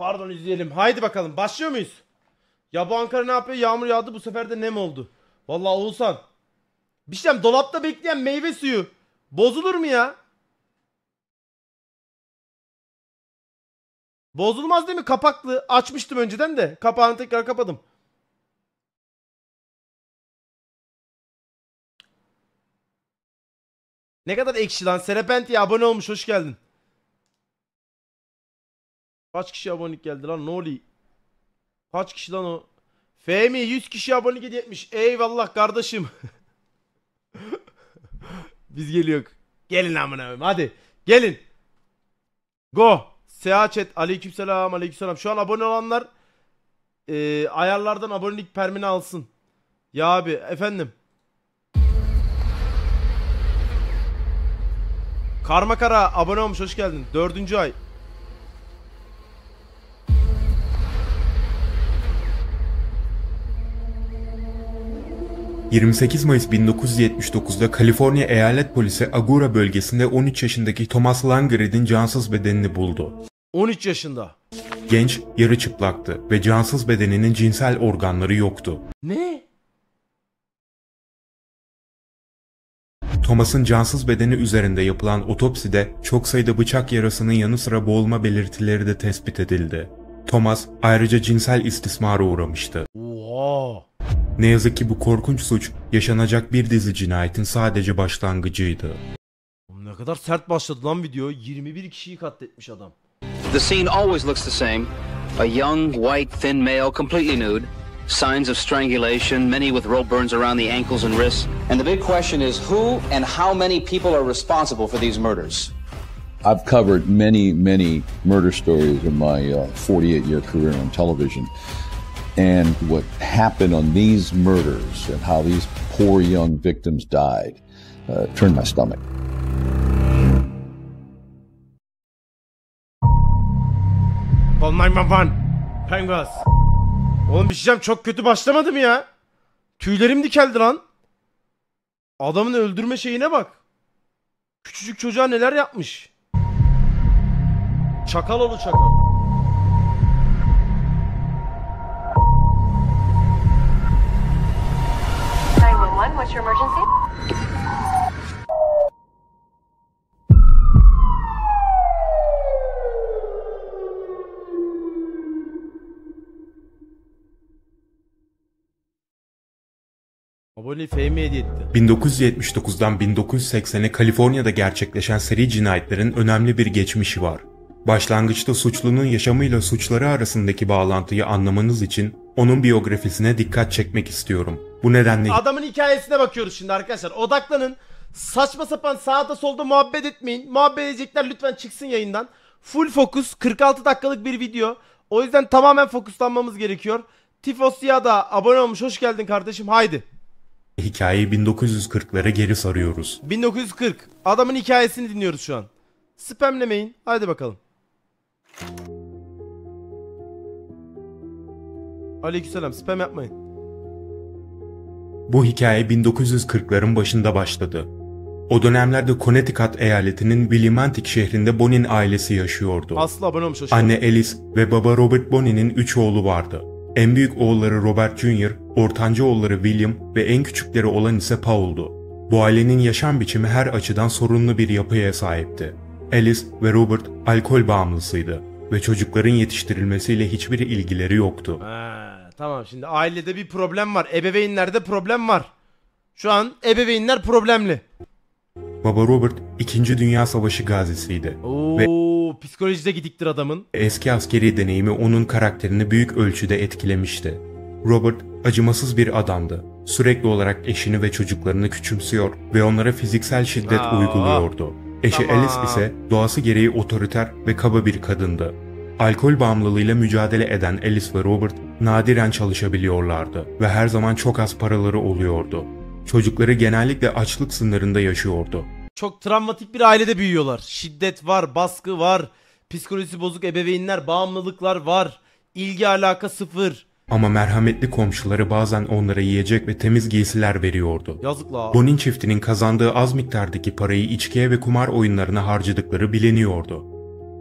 Pardon izleyelim. Haydi bakalım. Başlıyor muyuz? Ya bu Ankara ne yapıyor? Yağmur yağdı bu sefer de nem oldu. Vallahi Oğuzhan. Bir şey diyeyim, dolapta bekleyen meyve suyu bozulur mu ya? Bozulmaz değil mi? Kapaklı. Açmıştım önceden de. Kapağını tekrar kapadım. Ne kadar ekşi lan. Serepenti'ye abone olmuş. Hoş geldin. Kaç kişi abonelik geldi lan? Ne oluyor? Kaç kişi lan o? Fehmi 100 kişi abonelik etmiş. Eyvallah kardeşim. Biz geliyor. Gelin amına koyayım. Hadi. Gelin. Go. Seha chat. Aleykümselam. Aleykümselam. Şu an abone olanlar e, ayarlardan abonelik permini alsın. Ya abi efendim. Karma Kara abone olmuş hoş geldin. Dördüncü ay. ...28 Mayıs 1979'da Kaliforniya Eyalet Polisi Agura bölgesinde 13 yaşındaki Thomas Langred'in cansız bedenini buldu. 13 yaşında. Genç yarı çıplaktı ve cansız bedeninin cinsel organları yoktu. Ne? Thomas'ın cansız bedeni üzerinde yapılan otopside çok sayıda bıçak yarasının yanı sıra boğulma belirtileri de tespit edildi. Thomas ayrıca cinsel istismara uğramıştı. Oha. Ne yazık ki bu korkunç suç yaşanacak bir dizi cinayetin sadece başlangıcıydı. Ne kadar sert başladı lan video. 21 kişiyi katletmiş adam. The scene always looks the same. A young, white, thin male, completely nude. Signs of strangulation, many with rope burns around the ankles and wrists. And the big question is who and how many people are responsible for these murders? I've covered many, many murder stories in my uh, 48 year career on television. And what happened on these murders and how these poor young victims died uh, turned my stomach. Call 911. Penguins. Oğlum bir şey diyeceğim, çok kötü başlamadı mı ya? Tüylerim dikeldi lan. Adamın öldürme şeyine bak. Küçücük çocuğa neler yapmış. Çakal oğlu çakal. What's your emergency? Abone Fehmi hediye etti. 1979'dan 1980'e Kaliforniya'da gerçekleşen seri cinayetlerin önemli bir geçmişi var. Başlangıçta suçlunun yaşamıyla suçları arasındaki bağlantıyı anlamanız için onun biyografisine dikkat çekmek istiyorum. Bu nedenle Adamın hikayesine bakıyoruz şimdi arkadaşlar. Odaklanın. Saçma sapan sağda solda muhabbet etmeyin. Muhabbet edecekler lütfen çıksın yayından. Full fokus 46 dakikalık bir video. O yüzden tamamen fokuslanmamız gerekiyor. Tifos ya da abone olmuş. Hoş geldin kardeşim. Haydi. hikayeyi 1940'lara geri sarıyoruz. 1940. Adamın hikayesini dinliyoruz şu an. Spamlemeyin. Haydi bakalım. Aleykümselam. Spam yapmayın. Bu hikaye 1940'ların başında başladı. O dönemlerde Connecticut eyaletinin Willimantic şehrinde Bonin ailesi yaşıyordu. Aslı abone olmuş. Hoş geldin. Anne Alice ve baba Robert Bonin'in 3 oğlu vardı. En büyük oğulları Robert Jr., ortanca oğulları William ve en küçükleri olan ise Paul'du. Bu ailenin yaşam biçimi her açıdan sorunlu bir yapıya sahipti. Alice ve Robert alkol bağımlısıydı ve çocukların yetiştirilmesiyle hiçbir ilgileri yoktu. Ha, tamam şimdi ailede bir problem var. Ebeveynlerde problem var. Şu an ebeveynler problemli. Baba Robert 2. Dünya Savaşı gazisiydi. Oo, psikolojide gidiktir adamın. Eski askeri deneyimi onun karakterini büyük ölçüde etkilemişti. Robert acımasız bir adamdı. Sürekli olarak eşini ve çocuklarını küçümsüyor ve onlara fiziksel şiddet Aa, uyguluyordu. Eşi tamam. Alice ise doğası gereği otoriter ve kaba bir kadındı. Alkol bağımlılığıyla mücadele eden Alice ve Robert nadiren çalışabiliyorlardı ve her zaman çok az paraları oluyordu. Çocukları genellikle açlık sınırında yaşıyordu. Çok travmatik bir ailede büyüyorlar. Şiddet var, baskı var, psikolojisi bozuk ebeveynler, bağımlılıklar var. İlgi alaka sıfır. Ama merhametli komşuları bazen onlara yiyecek ve temiz giysiler veriyordu. Yazık la. Bonin çiftinin kazandığı az miktardaki parayı içkiye ve kumar oyunlarına harcadıkları biliniyordu.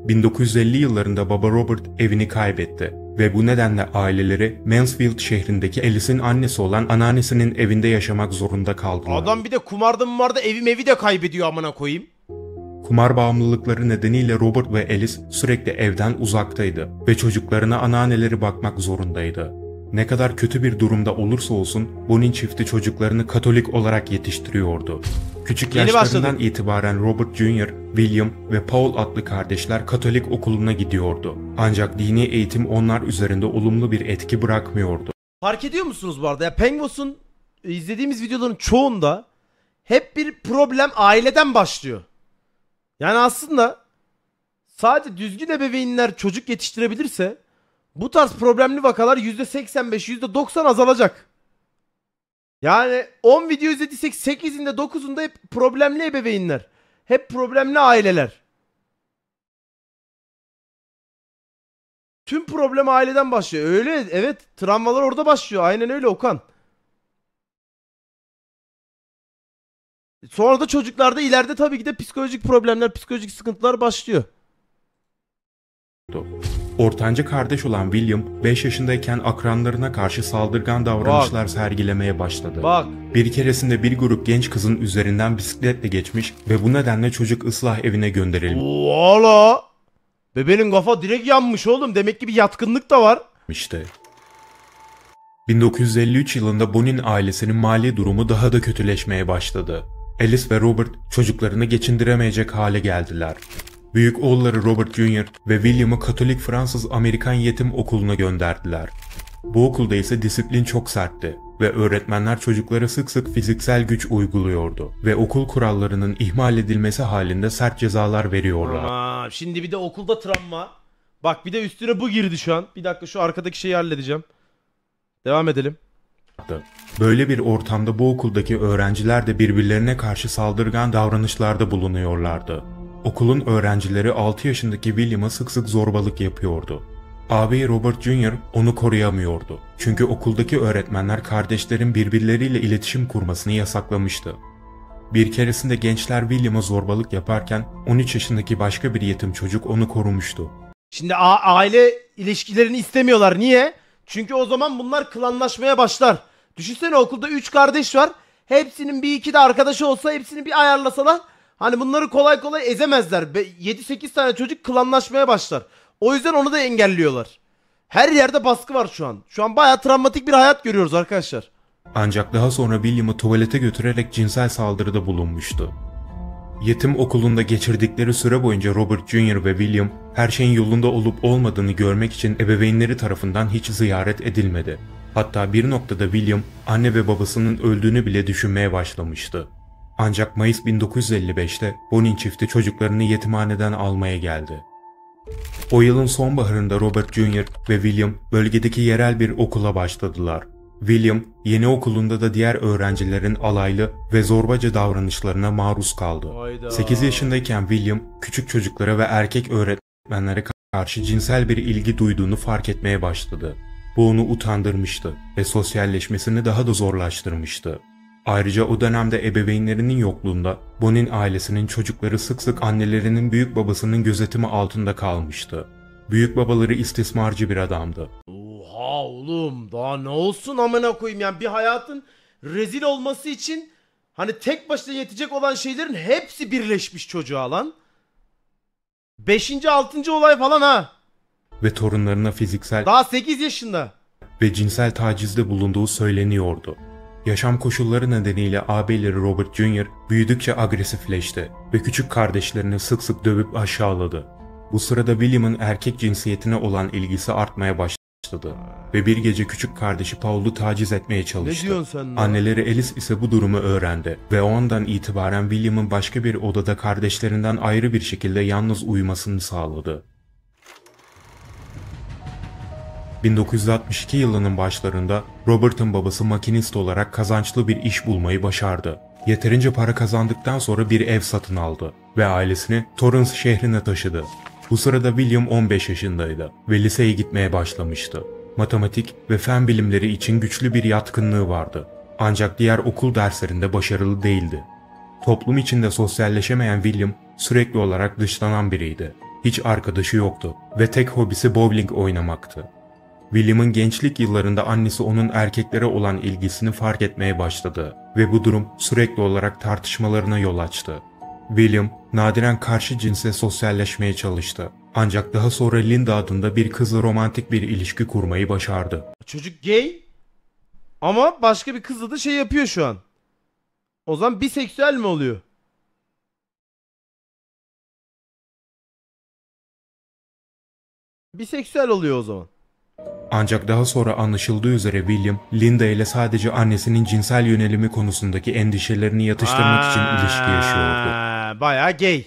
1950 yıllarında baba Robert evini kaybetti ve bu nedenle aileleri Mansfield şehrindeki Alice'in annesi olan anneannesinin evinde yaşamak zorunda kaldılar. Adam bir de kumarda mımarda evim evi de kaybediyor amına koyayım. Kumar bağımlılıkları nedeniyle Robert ve Alice sürekli evden uzaktaydı ve çocuklarına anneanneleri bakmak zorundaydı. Ne kadar kötü bir durumda olursa olsun Bonin çifti çocuklarını Katolik olarak yetiştiriyordu. Küçük Yeni yaşlarından başladı. itibaren Robert Jr., William ve Paul adlı kardeşler Katolik okuluna gidiyordu. Ancak dini eğitim onlar üzerinde olumlu bir etki bırakmıyordu. Fark ediyor musunuz bu arada? Ya Penguin's'un izlediğimiz videoların çoğunda hep bir problem aileden başlıyor. Yani aslında sadece düzgün ebeveynler çocuk yetiştirebilirse bu tarz problemli vakalar %85, %90 azalacak. Yani 10 video izlediysek 8'inde 9'unda hep problemli ebeveynler. Hep problemli aileler. Tüm problem aileden başlıyor. Öyle evet travmalar orada başlıyor. Aynen öyle Okan. Sonra da çocuklarda ileride tabii ki de psikolojik problemler, psikolojik sıkıntılar başlıyor. Ortanca kardeş olan William 5 yaşındayken akranlarına karşı saldırgan davranışlar sergilemeye başladı. Bak Bir keresinde bir grup genç kızın üzerinden bisikletle geçmiş ve bu nedenle çocuk ıslah evine Valla. Bebenin kafa direkt yanmış oğlum. Demek ki bir yatkınlık da var. gönderilmişti. 1953 yılında Bonin ailesinin mali durumu daha da kötüleşmeye başladı. Alice ve Robert çocuklarını geçindiremeyecek hale geldiler. Büyük oğulları Robert Jr. ve William'ı Katolik Fransız Amerikan Yetim Okulu'na gönderdiler. Bu okulda ise disiplin çok sertti ve öğretmenler çocuklara sık sık fiziksel güç uyguluyordu ve okul kurallarının ihmal edilmesi halinde sert cezalar veriyorlar. Aa, şimdi bir de okulda travma. Bak bir de üstüne bu girdi şu an. Bir dakika şu arkadaki şeyi halledeceğim. Devam edelim. yaptı. Böyle bir ortamda bu okuldaki öğrenciler de birbirlerine karşı saldırgan davranışlarda bulunuyorlardı. Okulun öğrencileri 6 yaşındaki William'a sık sık zorbalık yapıyordu. Ağabeyi Robert Jr. onu koruyamıyordu. Çünkü okuldaki öğretmenler kardeşlerin birbirleriyle iletişim kurmasını yasaklamıştı. Bir keresinde gençler William'a zorbalık yaparken 13 yaşındaki başka bir yetim çocuk onu korumuştu. Şimdi a- aile ilişkilerini istemiyorlar. Niye? Çünkü o zaman bunlar klanlaşmaya başlar. Düşünsene okulda 3 kardeş var. Hepsinin bir iki de arkadaşı olsa hepsini bir ayarlasalar hani bunları kolay kolay ezemezler. 7-8 tane çocuk klanlaşmaya başlar. O yüzden onu da engelliyorlar. Her yerde baskı var şu an. Şu an bayağı travmatik bir hayat görüyoruz arkadaşlar. Ancak daha sonra William'ı tuvalete götürerek cinsel saldırıda bulunmuştu. Yetim okulunda geçirdikleri süre boyunca Robert Jr. ve William her şeyin yolunda olup olmadığını görmek için ebeveynleri tarafından hiç ziyaret edilmedi. Hatta bir noktada William anne ve babasının öldüğünü bile düşünmeye başlamıştı. Ancak Mayıs 1955'te Bonin çifti çocuklarını yetimhaneden almaya geldi. O yılın sonbaharında Robert Jr. ve William bölgedeki yerel bir okula başladılar. William, yeni okulunda da diğer öğrencilerin alaylı ve zorbaca davranışlarına maruz kaldı. Hayda. 8 yaşındayken William, küçük çocuklara ve erkek öğretmenlere karşı cinsel bir ilgi duyduğunu fark etmeye başladı. Bu onu utandırmıştı ve sosyalleşmesini daha da zorlaştırmıştı. Ayrıca o dönemde ebeveynlerinin yokluğunda Bonin ailesinin çocukları sık sık annelerinin büyük babasının gözetimi altında kalmıştı. Büyük babaları istismarcı bir adamdı. Oha oğlum daha ne olsun amına koyayım yani bir hayatın rezil olması için hani tek başına yetecek olan şeylerin hepsi birleşmiş çocuğa lan. Beşinci altıncı olay falan ha. ve torunlarına fiziksel Daha 8 yaşında. ve cinsel tacizde bulunduğu söyleniyordu. Yaşam koşulları nedeniyle ağabeyleri Robert Jr. büyüdükçe agresifleşti ve küçük kardeşlerini sık sık dövüp aşağıladı. Bu sırada William'ın erkek cinsiyetine olan ilgisi artmaya başladı ve bir gece küçük kardeşi Paul'u taciz etmeye çalıştı. Anneleri Alice ise bu durumu öğrendi ve o andan itibaren William'ın başka bir odada kardeşlerinden ayrı bir şekilde yalnız uyumasını sağladı. 1962 yılının başlarında Robert'ın babası makinist olarak kazançlı bir iş bulmayı başardı. Yeterince para kazandıktan sonra bir ev satın aldı ve ailesini Torrance şehrine taşıdı. Bu sırada William 15 yaşındaydı ve liseye gitmeye başlamıştı. Matematik ve fen bilimleri için güçlü bir yatkınlığı vardı. Ancak diğer okul derslerinde başarılı değildi. Toplum içinde sosyalleşemeyen William sürekli olarak dışlanan biriydi. Hiç arkadaşı yoktu ve tek hobisi bowling oynamaktı. William'ın gençlik yıllarında annesi onun erkeklere olan ilgisini fark etmeye başladı ve bu durum sürekli olarak tartışmalarına yol açtı. William nadiren karşı cinse sosyalleşmeye çalıştı. Ancak daha sonra Linda adında bir kızla romantik bir ilişki kurmayı başardı. Çocuk gay ama başka bir kızla da şey yapıyor şu an. O zaman biseksüel mi oluyor? Biseksüel oluyor o zaman. Ancak daha sonra anlaşıldığı üzere William, Linda ile sadece annesinin cinsel yönelimi konusundaki endişelerini yatıştırmak için ilişki yaşıyordu. Aa, Bayağı gay.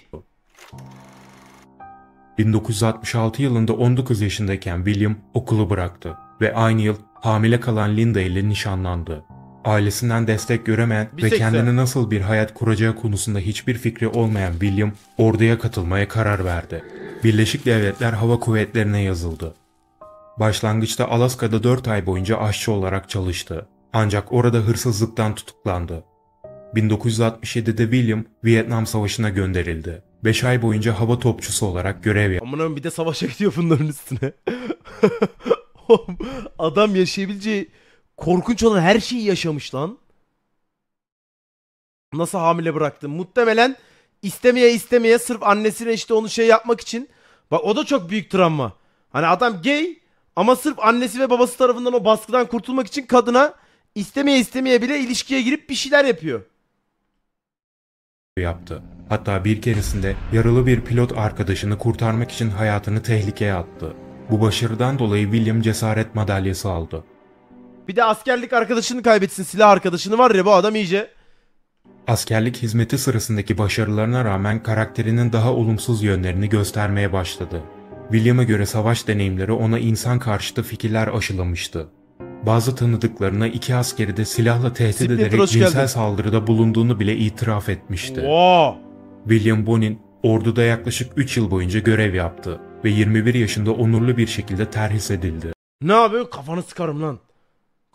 1966 yılında 19 yaşındayken William okulu bıraktı ve aynı yıl hamile kalan Linda ile nişanlandı. Ailesinden destek göremeyen ve Biseksüel. kendine nasıl bir hayat kuracağı konusunda hiçbir fikri olmayan William orduya katılmaya karar verdi. Birleşik Devletler Hava Kuvvetleri'ne yazıldı. Başlangıçta Alaska'da 4 ay boyunca aşçı olarak çalıştı. Ancak orada hırsızlıktan tutuklandı. 1967'de William Vietnam Savaşı'na gönderildi. 5 ay boyunca hava topçusu olarak görev yaptı. Amına bir de savaşa gidiyor bunların üstüne. Adam yaşayabileceği korkunç olan her şeyi yaşamış lan. Nasıl hamile bıraktı? Muhtemelen istemeye istemeye sırf annesine işte onu şey yapmak için. Bak o da çok büyük travma. Hani adam gay ama sırf annesi ve babası tarafından o baskıdan kurtulmak için kadına istemeye istemeye bile ilişkiye girip bir şeyler yapıyor. yaptı. Hatta bir keresinde yaralı bir pilot arkadaşını kurtarmak için hayatını tehlikeye attı. Bu başarıdan dolayı William cesaret madalyası aldı. Bir de askerlik arkadaşını kaybetsin silah arkadaşını var ya bu adam iyice. Askerlik hizmeti sırasındaki başarılarına rağmen karakterinin daha olumsuz yönlerini göstermeye başladı. William'a göre savaş deneyimleri ona insan karşıtı fikirler aşılamıştı. Bazı tanıdıklarına iki askeri de silahla tehdit Splinter, ederek cinsel geldin. saldırıda bulunduğunu bile itiraf etmişti. Oo. William Bonin orduda yaklaşık 3 yıl boyunca görev yaptı ve 21 yaşında onurlu bir şekilde terhis edildi. Ne yapıyor? Kafanı sıkarım lan.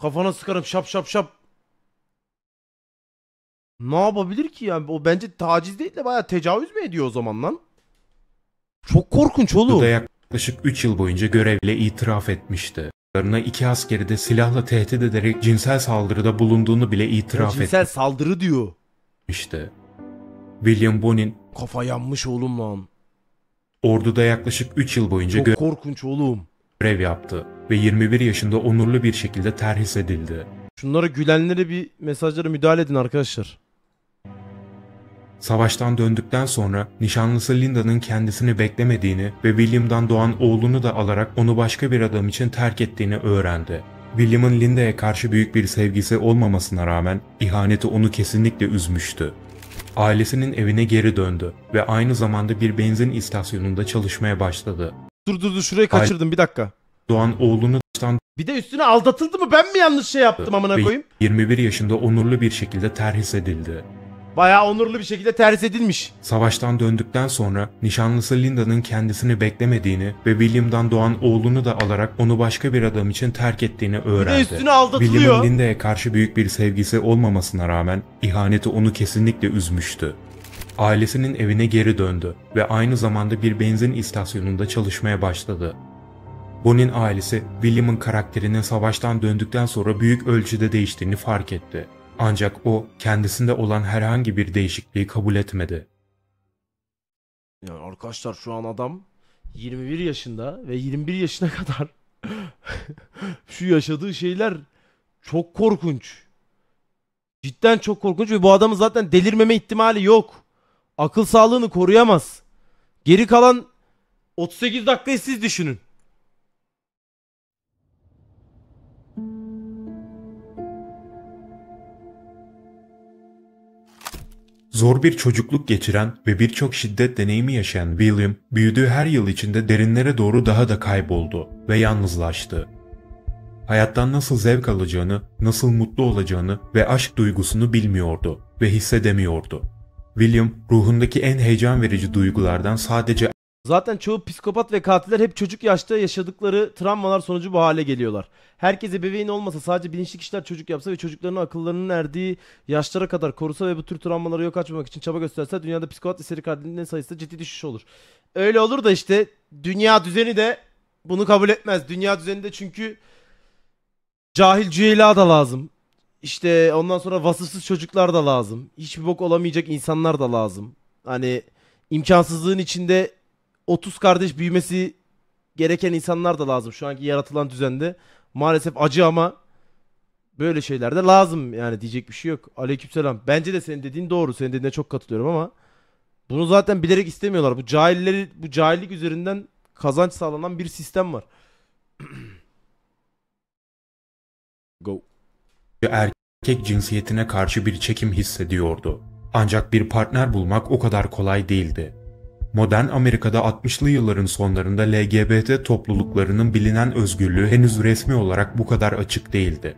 Kafana sıkarım şap şap şap. Ne yapabilir ki yani? O bence taciz değil de bayağı tecavüz mü ediyor o zaman lan? Çok korkunç oğlum. Orduda yaklaşık 3 yıl boyunca görevle itiraf etmişti. Larına iki askeri de silahla tehdit ederek cinsel saldırıda bulunduğunu bile itiraf Cinsel saldırı diyor. etmişti. William Bonin Kafa yanmış oğlum lan. orduda yaklaşık 3 yıl boyunca Çok korkunç oğlum. görev yaptı ve 21 yaşında onurlu bir şekilde terhis edildi. Şunlara gülenlere bir mesajlara müdahale edin arkadaşlar. Savaştan döndükten sonra nişanlısı Linda'nın kendisini beklemediğini ve William'dan doğan oğlunu da alarak onu başka bir adam için terk ettiğini öğrendi. William'ın Linda'ya karşı büyük bir sevgisi olmamasına rağmen ihaneti onu kesinlikle üzmüştü. Ailesinin evine geri döndü ve aynı zamanda bir benzin istasyonunda çalışmaya başladı. Dur dur dur şurayı kaçırdım bir dakika. Doğan oğlunu dıştan Bir de üstüne aldatıldı mı? Ben mi yanlış şey yaptım amına koyayım? 21 yaşında onurlu bir şekilde terhis edildi. Bayağı onurlu bir şekilde terhis edilmiş. Savaştan döndükten sonra nişanlısı Linda'nın kendisini beklemediğini ve William'dan doğan oğlunu da alarak onu başka bir adam için terk ettiğini öğrendi. üstüne aldatılıyor. William'ın Linda'ya karşı büyük bir sevgisi olmamasına rağmen ihaneti onu kesinlikle üzmüştü. Ailesinin evine geri döndü ve aynı zamanda bir benzin istasyonunda çalışmaya başladı. Bon'in ailesi William'ın karakterinin savaştan döndükten sonra büyük ölçüde değiştiğini fark etti. Ancak o kendisinde olan herhangi bir değişikliği kabul etmedi. Yani arkadaşlar şu an adam 21 yaşında ve 21 yaşına kadar şu yaşadığı şeyler çok korkunç. Cidden çok korkunç ve bu adamın zaten delirmeme ihtimali yok. Akıl sağlığını koruyamaz. Geri kalan 38 dakikayı siz düşünün. Zor bir çocukluk geçiren ve birçok şiddet deneyimi yaşayan William, büyüdüğü her yıl içinde derinlere doğru daha da kayboldu ve yalnızlaştı. Hayattan nasıl zevk alacağını, nasıl mutlu olacağını ve aşk duygusunu bilmiyordu ve hissedemiyordu. William, ruhundaki en heyecan verici duygulardan sadece Zaten çoğu psikopat ve katiller hep çocuk yaşta yaşadıkları travmalar sonucu bu hale geliyorlar. Herkes ebeveyn olmasa sadece bilinçli kişiler çocuk yapsa ve çocuklarını akıllarının erdiği yaşlara kadar korusa ve bu tür travmaları yok açmamak için çaba gösterse dünyada psikopat ve seri katilinin sayısı ciddi düşüş olur. Öyle olur da işte dünya düzeni de bunu kabul etmez. Dünya düzeninde çünkü cahil cüela da lazım. İşte ondan sonra vasıfsız çocuklar da lazım. Hiçbir bok olamayacak insanlar da lazım. Hani imkansızlığın içinde 30 kardeş büyümesi gereken insanlar da lazım şu anki yaratılan düzende. Maalesef acı ama böyle şeyler de lazım yani diyecek bir şey yok. Aleykümselam. Bence de senin dediğin doğru. Senin dediğine çok katılıyorum ama bunu zaten bilerek istemiyorlar. Bu cahilleri bu cahillik üzerinden kazanç sağlanan bir sistem var. Go. erkek cinsiyetine karşı bir çekim hissediyordu. Ancak bir partner bulmak o kadar kolay değildi. Modern Amerika'da 60'lı yılların sonlarında LGBT topluluklarının bilinen özgürlüğü henüz resmi olarak bu kadar açık değildi.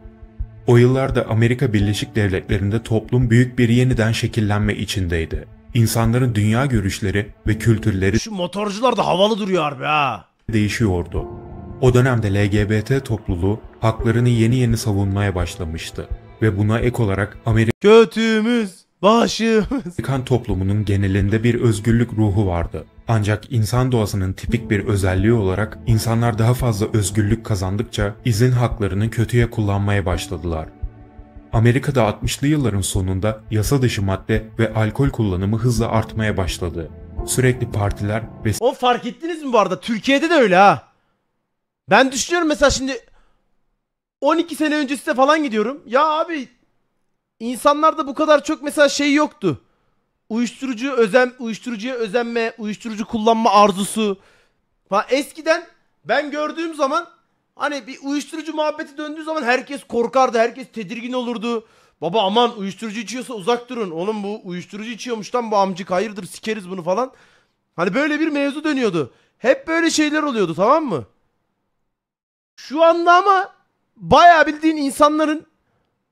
O yıllarda Amerika Birleşik Devletleri'nde toplum büyük bir yeniden şekillenme içindeydi. İnsanların dünya görüşleri ve kültürleri Şu motorcular da havalı duruyor harbi ha. değişiyordu. O dönemde LGBT topluluğu haklarını yeni yeni savunmaya başlamıştı ve buna ek olarak Götümüz, başımız. Amerikan toplumunun genelinde bir özgürlük ruhu vardı. Ancak insan doğasının tipik bir özelliği olarak insanlar daha fazla özgürlük kazandıkça izin haklarını kötüye kullanmaya başladılar. Amerika'da 60'lı yılların sonunda yasa dışı madde ve alkol kullanımı hızla artmaya başladı. Sürekli partiler ve O fark ettiniz mi bu arada? Türkiye'de de öyle ha. Ben düşünüyorum mesela şimdi 12 sene öncesine falan gidiyorum. Ya abi insanlarda bu kadar çok mesela şey yoktu. Uyuşturucu özem, uyuşturucuya özenme, uyuşturucu kullanma arzusu. Falan. Eskiden ben gördüğüm zaman hani bir uyuşturucu muhabbeti döndüğü zaman herkes korkardı, herkes tedirgin olurdu. Baba aman uyuşturucu içiyorsa uzak durun. Oğlum bu uyuşturucu içiyormuş lan bu amcık hayırdır sikeriz bunu falan. Hani böyle bir mevzu dönüyordu. Hep böyle şeyler oluyordu tamam mı? Şu anda ama bayağı bildiğin insanların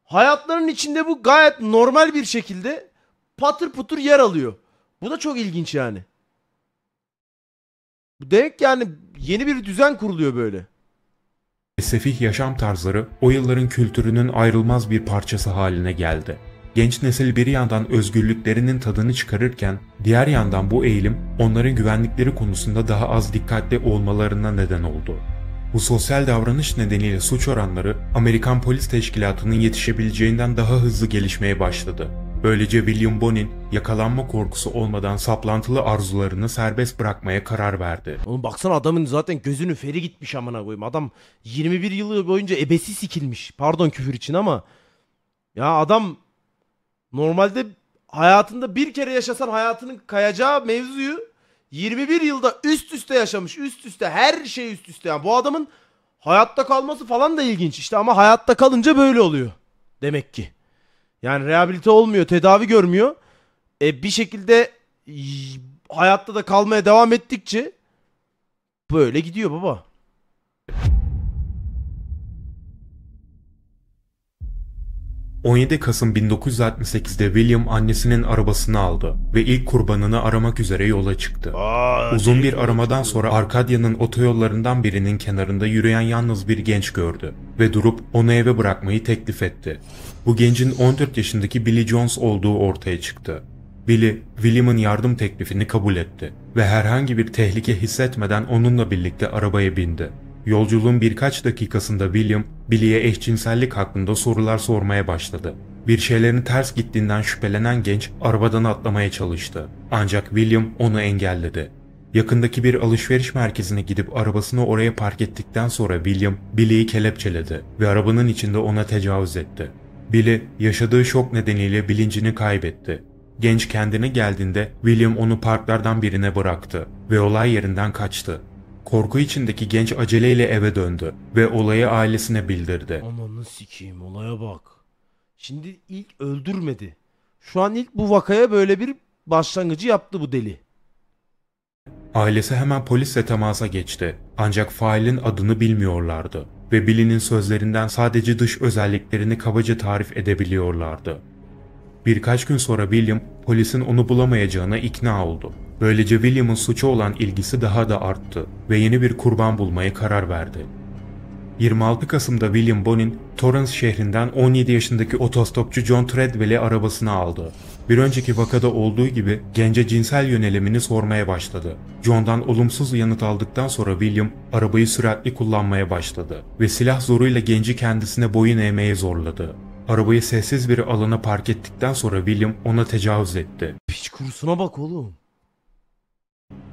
hayatlarının içinde bu gayet normal bir şekilde patır putur yer alıyor. Bu da çok ilginç yani. Bu demek yani yeni bir düzen kuruluyor böyle. sefih yaşam tarzları o yılların kültürünün ayrılmaz bir parçası haline geldi. Genç nesil bir yandan özgürlüklerinin tadını çıkarırken diğer yandan bu eğilim onların güvenlikleri konusunda daha az dikkatli olmalarına neden oldu. Bu sosyal davranış nedeniyle suç oranları Amerikan Polis Teşkilatı'nın yetişebileceğinden daha hızlı gelişmeye başladı. Böylece William Bonin yakalanma korkusu olmadan saplantılı arzularını serbest bırakmaya karar verdi. Oğlum baksana adamın zaten gözünün feri gitmiş amına koyayım. Adam 21 yılı boyunca ebesi sikilmiş. Pardon küfür için ama. Ya adam normalde hayatında bir kere yaşasan hayatının kayacağı mevzuyu 21 yılda üst üste yaşamış. Üst üste her şey üst üste. Yani bu adamın hayatta kalması falan da ilginç işte ama hayatta kalınca böyle oluyor. Demek ki. Yani rehabilite olmuyor, tedavi görmüyor. E bir şekilde hayatta da kalmaya devam ettikçe böyle gidiyor baba. 17 Kasım 1968'de William annesinin arabasını aldı ve ilk kurbanını aramak üzere yola çıktı. Uzun bir aramadan sonra Arkadya'nın otoyollarından birinin kenarında yürüyen yalnız bir genç gördü ve durup onu eve bırakmayı teklif etti. Bu gencin 14 yaşındaki Billy Jones olduğu ortaya çıktı. Billy, William'ın yardım teklifini kabul etti ve herhangi bir tehlike hissetmeden onunla birlikte arabaya bindi. Yolculuğun birkaç dakikasında William, Billy'e eşcinsellik hakkında sorular sormaya başladı. Bir şeylerin ters gittiğinden şüphelenen genç arabadan atlamaya çalıştı. Ancak William onu engelledi. Yakındaki bir alışveriş merkezine gidip arabasını oraya park ettikten sonra William, Billy'yi kelepçeledi ve arabanın içinde ona tecavüz etti. Billy, yaşadığı şok nedeniyle bilincini kaybetti. Genç kendine geldiğinde William onu parklardan birine bıraktı ve olay yerinden kaçtı. Korku içindeki genç aceleyle eve döndü ve olayı ailesine bildirdi. Ananı sikeyim olaya bak. Şimdi ilk öldürmedi. Şu an ilk bu vakaya böyle bir başlangıcı yaptı bu deli. Ailesi hemen polisle temasa geçti. Ancak failin adını bilmiyorlardı ve Billy'nin sözlerinden sadece dış özelliklerini kabaca tarif edebiliyorlardı. Birkaç gün sonra William polisin onu bulamayacağına ikna oldu. Böylece William'ın suça olan ilgisi daha da arttı ve yeni bir kurban bulmaya karar verdi. 26 Kasım'da William Bonin, Torrance şehrinden 17 yaşındaki otostopçu John Treadwell'i arabasına aldı. Bir önceki vakada olduğu gibi gence cinsel yönelimini sormaya başladı. John'dan olumsuz yanıt aldıktan sonra William arabayı süratli kullanmaya başladı ve silah zoruyla genci kendisine boyun eğmeye zorladı. Arabayı sessiz bir alana park ettikten sonra William ona tecavüz etti. Piç kurusuna bak oğlum.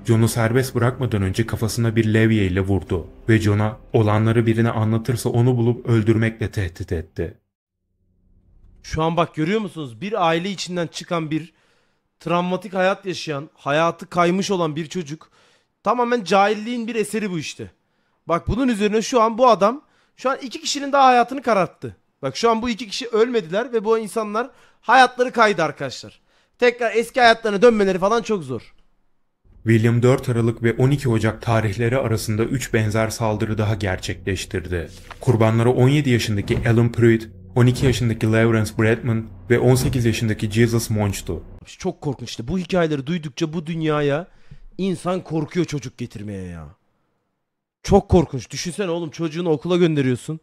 John'u serbest bırakmadan önce kafasına bir levye ile vurdu ve John'a olanları birine anlatırsa onu bulup öldürmekle tehdit etti. Şu an bak görüyor musunuz? Bir aile içinden çıkan bir travmatik hayat yaşayan, hayatı kaymış olan bir çocuk. Tamamen cahilliğin bir eseri bu işte. Bak bunun üzerine şu an bu adam şu an iki kişinin daha hayatını kararttı. Bak şu an bu iki kişi ölmediler ve bu insanlar hayatları kaydı arkadaşlar. Tekrar eski hayatlarına dönmeleri falan çok zor. William 4 Aralık ve 12 Ocak tarihleri arasında 3 benzer saldırı daha gerçekleştirdi. Kurbanları 17 yaşındaki Alan Pruitt, 12 yaşındaki Lawrence Bradman ve 18 yaşındaki Jesus Monch'tu. Çok korkunç işte. Bu hikayeleri duydukça bu dünyaya insan korkuyor çocuk getirmeye ya. Çok korkunç. Düşünsene oğlum çocuğunu okula gönderiyorsun.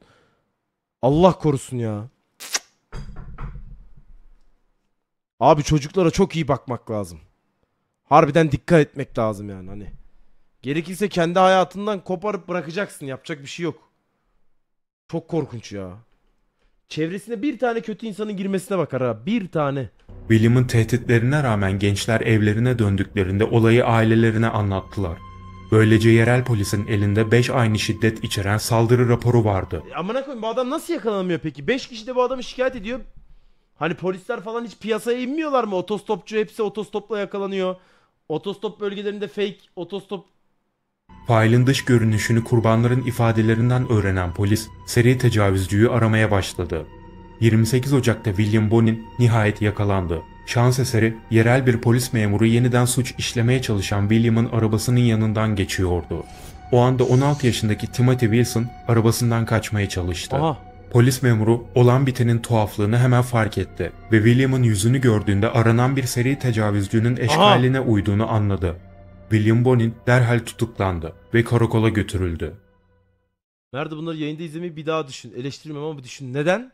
Allah korusun ya. Abi çocuklara çok iyi bakmak lazım. Harbiden dikkat etmek lazım yani hani. Gerekirse kendi hayatından koparıp bırakacaksın. Yapacak bir şey yok. Çok korkunç ya. Çevresine bir tane kötü insanın girmesine bakar ha. Bir tane. William'ın tehditlerine rağmen gençler evlerine döndüklerinde olayı ailelerine anlattılar. Böylece yerel polisin elinde 5 aynı şiddet içeren saldırı raporu vardı. E, Amına koyayım bu adam nasıl yakalanamıyor peki? 5 kişi de bu adamı şikayet ediyor. Hani polisler falan hiç piyasaya inmiyorlar mı? Otostopçu hepsi otostopla yakalanıyor. Otostop bölgelerinde fake otostop Failin dış görünüşünü kurbanların ifadelerinden öğrenen polis seri tecavüzcüyü aramaya başladı. 28 Ocak'ta William Bonin nihayet yakalandı. Şans eseri yerel bir polis memuru yeniden suç işlemeye çalışan William'ın arabasının yanından geçiyordu. O anda 16 yaşındaki Timothy Wilson arabasından kaçmaya çalıştı. Aha. Polis memuru olan bitenin tuhaflığını hemen fark etti ve William'ın yüzünü gördüğünde aranan bir seri tecavüzcünün eşkaline uyduğunu anladı. William Bonin derhal tutuklandı ve karakola götürüldü. Nerede bunları yayında izlemeyi bir daha düşün. Eleştirmem ama bir düşün. Neden?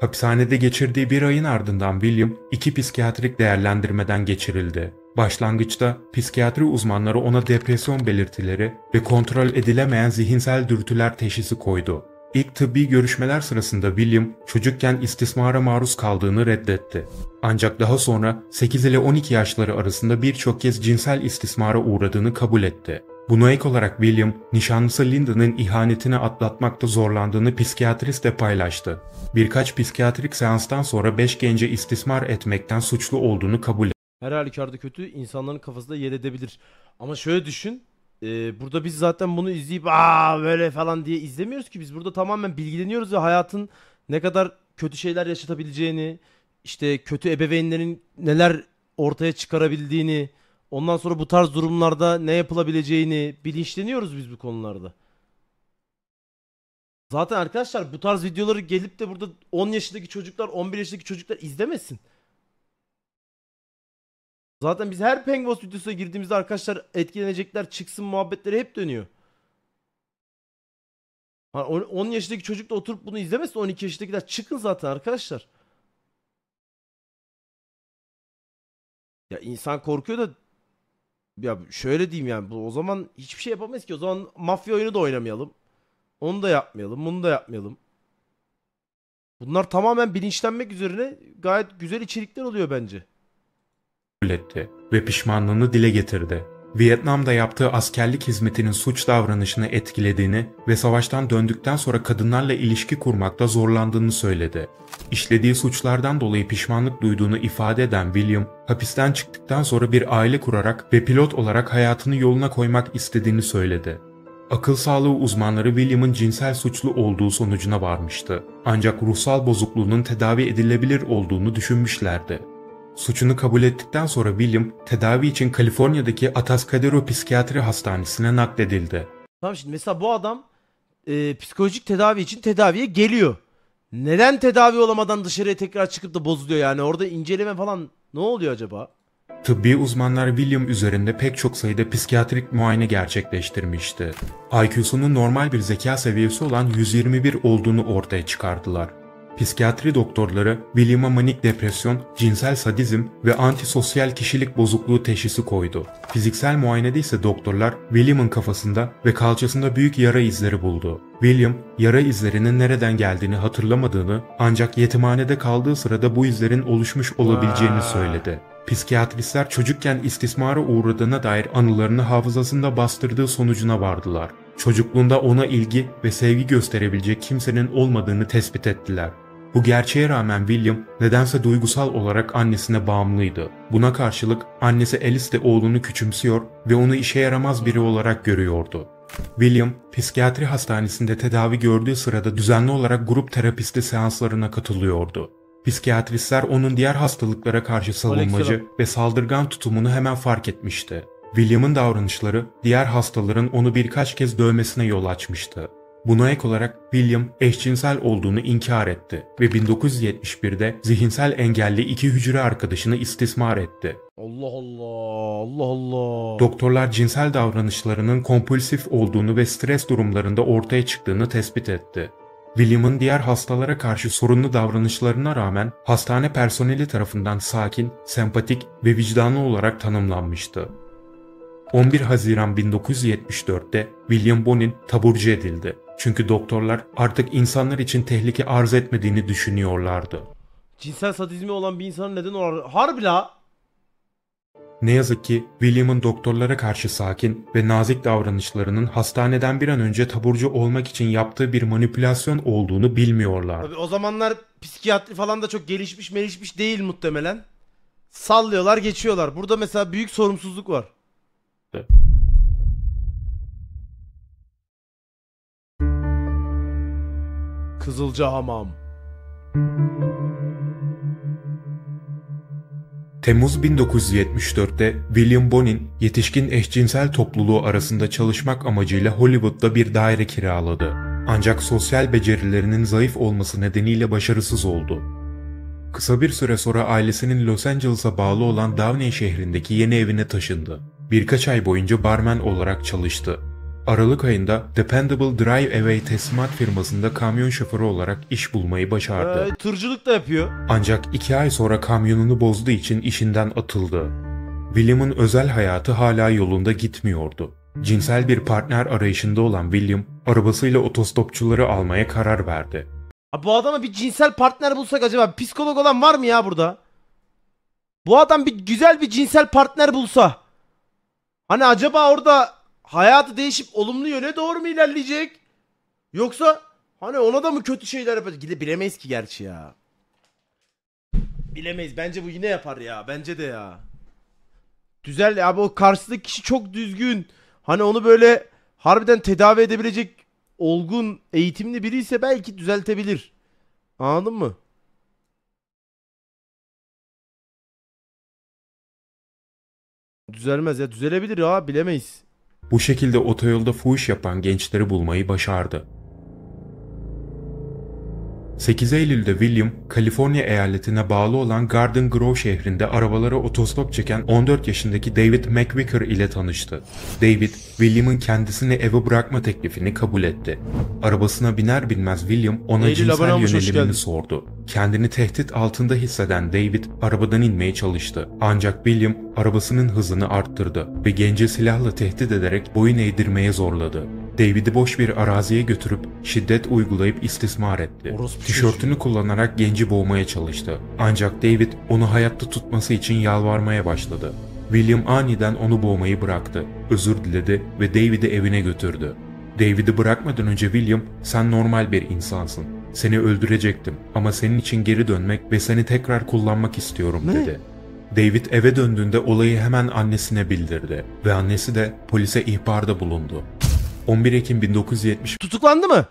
Hapishanede geçirdiği bir ayın ardından William iki psikiyatrik değerlendirmeden geçirildi. Başlangıçta psikiyatri uzmanları ona depresyon belirtileri ve kontrol edilemeyen zihinsel dürtüler teşhisi koydu. İlk tıbbi görüşmeler sırasında William çocukken istismara maruz kaldığını reddetti. Ancak daha sonra 8 ile 12 yaşları arasında birçok kez cinsel istismara uğradığını kabul etti. Buna ek olarak William, nişanlısı Lyndon'ın ihanetini atlatmakta zorlandığını psikiyatristle paylaştı. Birkaç psikiyatrik seanstan sonra 5 gence istismar etmekten suçlu olduğunu kabul etti. Her halükarda kötü insanların kafasında yer edebilir. Ama şöyle düşün. e, burada biz zaten bunu izleyip aa böyle falan diye izlemiyoruz ki. Biz burada tamamen bilgileniyoruz ve hayatın ne kadar kötü şeyler yaşatabileceğini, işte kötü ebeveynlerin neler ortaya çıkarabildiğini, ondan sonra bu tarz durumlarda ne yapılabileceğini bilinçleniyoruz biz bu konularda. Zaten arkadaşlar bu tarz videoları gelip de burada 10 yaşındaki çocuklar, 11 yaşındaki çocuklar izlemesin. Zaten biz her Pengos videosuna girdiğimizde arkadaşlar etkilenecekler çıksın muhabbetleri hep dönüyor. Ha, on- 10 yaşındaki çocuk da oturup bunu izlemesin 12 yaşındakiler çıkın zaten arkadaşlar. Ya insan korkuyor da ya şöyle diyeyim yani bu o zaman hiçbir şey yapamayız ki o zaman mafya oyunu da oynamayalım. Onu da yapmayalım, bunu da yapmayalım. Bunlar tamamen bilinçlenmek üzerine gayet güzel içerikler oluyor bence. etti ve pişmanlığını dile getirdi. Vietnam'da yaptığı askerlik hizmetinin suç davranışını etkilediğini ve savaştan döndükten sonra kadınlarla ilişki kurmakta zorlandığını söyledi. İşlediği suçlardan dolayı pişmanlık duyduğunu ifade eden William, hapisten çıktıktan sonra bir aile kurarak ve pilot olarak hayatını yoluna koymak istediğini söyledi. Akıl sağlığı uzmanları William'ın cinsel suçlu olduğu sonucuna varmıştı. Ancak ruhsal bozukluğunun tedavi edilebilir olduğunu düşünmüşlerdi. Suçunu kabul ettikten sonra William, tedavi için Kaliforniya'daki Atascadero Psikiyatri Hastanesi'ne nakledildi. Tamam şimdi mesela bu adam e, psikolojik tedavi için tedaviye geliyor. Neden tedavi olamadan dışarıya tekrar çıkıp da bozuluyor yani? Orada inceleme falan ne oluyor acaba? Tıbbi uzmanlar William üzerinde pek çok sayıda psikiyatrik muayene gerçekleştirmişti. IQ'sunun normal bir zeka seviyesi olan 121 olduğunu ortaya çıkardılar. Psikiyatri doktorları William'a manik depresyon, cinsel sadizm ve antisosyal kişilik bozukluğu teşhisi koydu. Fiziksel muayenede ise doktorlar William'ın kafasında ve kalçasında büyük yara izleri buldu. William, yara izlerinin nereden geldiğini hatırlamadığını ancak yetimhanede kaldığı sırada bu izlerin oluşmuş olabileceğini söyledi. Psikiyatristler çocukken istismara uğradığına dair anılarını hafızasında bastırdığı sonucuna vardılar. Çocukluğunda ona ilgi ve sevgi gösterebilecek kimsenin olmadığını tespit ettiler. Bu gerçeğe rağmen William nedense duygusal olarak annesine bağımlıydı. Buna karşılık annesi Alice de oğlunu küçümsüyor ve onu işe yaramaz biri olarak görüyordu. William, psikiyatri hastanesinde tedavi gördüğü sırada düzenli olarak grup terapisti seanslarına katılıyordu. Psikiyatristler onun diğer hastalıklara karşı savunmacı ve saldırgan tutumunu hemen fark etmişti. William'ın davranışları diğer hastaların onu birkaç kez dövmesine yol açmıştı. Buna ek olarak William eşcinsel olduğunu inkar etti ve 1971'de zihinsel engelli iki hücre arkadaşını istismar etti. Allah Allah Allah Allah. Doktorlar cinsel davranışlarının kompulsif olduğunu ve stres durumlarında ortaya çıktığını tespit etti. William'ın diğer hastalara karşı sorunlu davranışlarına rağmen hastane personeli tarafından sakin, sempatik ve vicdanlı olarak tanımlanmıştı. 11 Haziran 1974'te William Bonin taburcu edildi. Çünkü doktorlar artık insanlar için tehlike arz etmediğini düşünüyorlardı. Cinsel sadizmi olan bir insanın neden o harbi la. Ne yazık ki William'ın doktorlara karşı sakin ve nazik davranışlarının hastaneden bir an önce taburcu olmak için yaptığı bir manipülasyon olduğunu bilmiyorlar. Tabii o zamanlar psikiyatri falan da çok gelişmiş melişmiş değil muhtemelen. Sallıyorlar geçiyorlar. Burada mesela büyük sorumsuzluk var. Kızılca Hamam. Temmuz 1974'te William Bonin yetişkin eşcinsel topluluğu arasında çalışmak amacıyla Hollywood'da bir daire kiraladı. Ancak sosyal becerilerinin zayıf olması nedeniyle başarısız oldu. Kısa bir süre sonra ailesinin Los Angeles'a bağlı olan Downey şehrindeki yeni evine taşındı. Birkaç ay boyunca barmen olarak çalıştı. Aralık ayında Dependable Drive Away teslimat firmasında kamyon şoförü olarak iş bulmayı başardı. Ee, tırcılık da yapıyor. Ancak iki ay sonra kamyonunu bozduğu için işinden atıldı. William'ın özel hayatı hala yolunda gitmiyordu. Cinsel bir partner arayışında olan William, arabasıyla otostopçuları almaya karar verdi. Abi bu adama bir cinsel partner bulsak acaba psikolog olan var mı ya burada? Bu adam bir güzel bir cinsel partner bulsa. Hani acaba orada hayatı değişip olumlu yöne doğru mu ilerleyecek? Yoksa hani ona da mı kötü şeyler yapacak? Gide bilemeyiz ki gerçi ya. Bilemeyiz. Bence bu yine yapar ya. Bence de ya. Güzel abi o karşısındaki kişi çok düzgün. Hani onu böyle harbiden tedavi edebilecek olgun, eğitimli biri ise belki düzeltebilir. Anladın mı? Düzelmez ya. Düzelebilir ya. Bilemeyiz. Bu şekilde otoyolda fuhuş yapan gençleri bulmayı başardı. 8 Eylül'de William, Kaliforniya eyaletine bağlı olan Garden Grove şehrinde arabalara otostop çeken 14 yaşındaki David McVicker ile tanıştı. David, William'ın kendisini eve bırakma teklifini kabul etti. Arabasına biner binmez William ona Eylül cinsel yönelimini sordu. Kendini tehdit altında hisseden David arabadan inmeye çalıştı. Ancak William arabasının hızını arttırdı ve gence silahla tehdit ederek boyun eğdirmeye zorladı. David'i boş bir araziye götürüp şiddet uygulayıp istismar etti. Orospu Tişörtünü kullanarak genci boğmaya çalıştı. Ancak David onu hayatta tutması için yalvarmaya başladı. William aniden onu boğmayı bıraktı. Özür diledi ve David'i evine götürdü. David'i bırakmadan önce William, sen normal bir insansın. Seni öldürecektim ama senin için geri dönmek ve seni tekrar kullanmak istiyorum Ne? dedi. David eve döndüğünde olayı hemen annesine bildirdi ve annesi de polise ihbarda bulundu. 11 Ekim 1975 Tutuklandı mı?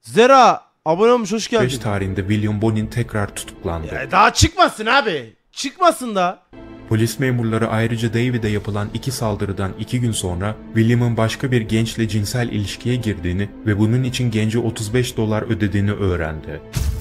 Zera abone olmuş hoş geldin. tarihinde William Bonin tekrar tutuklandı. Ya daha çıkmasın abi. Çıkmasın da. Polis memurları ayrıca David'e yapılan iki saldırıdan iki gün sonra William'ın başka bir gençle cinsel ilişkiye girdiğini ve bunun için gence 35 dolar ödediğini öğrendi.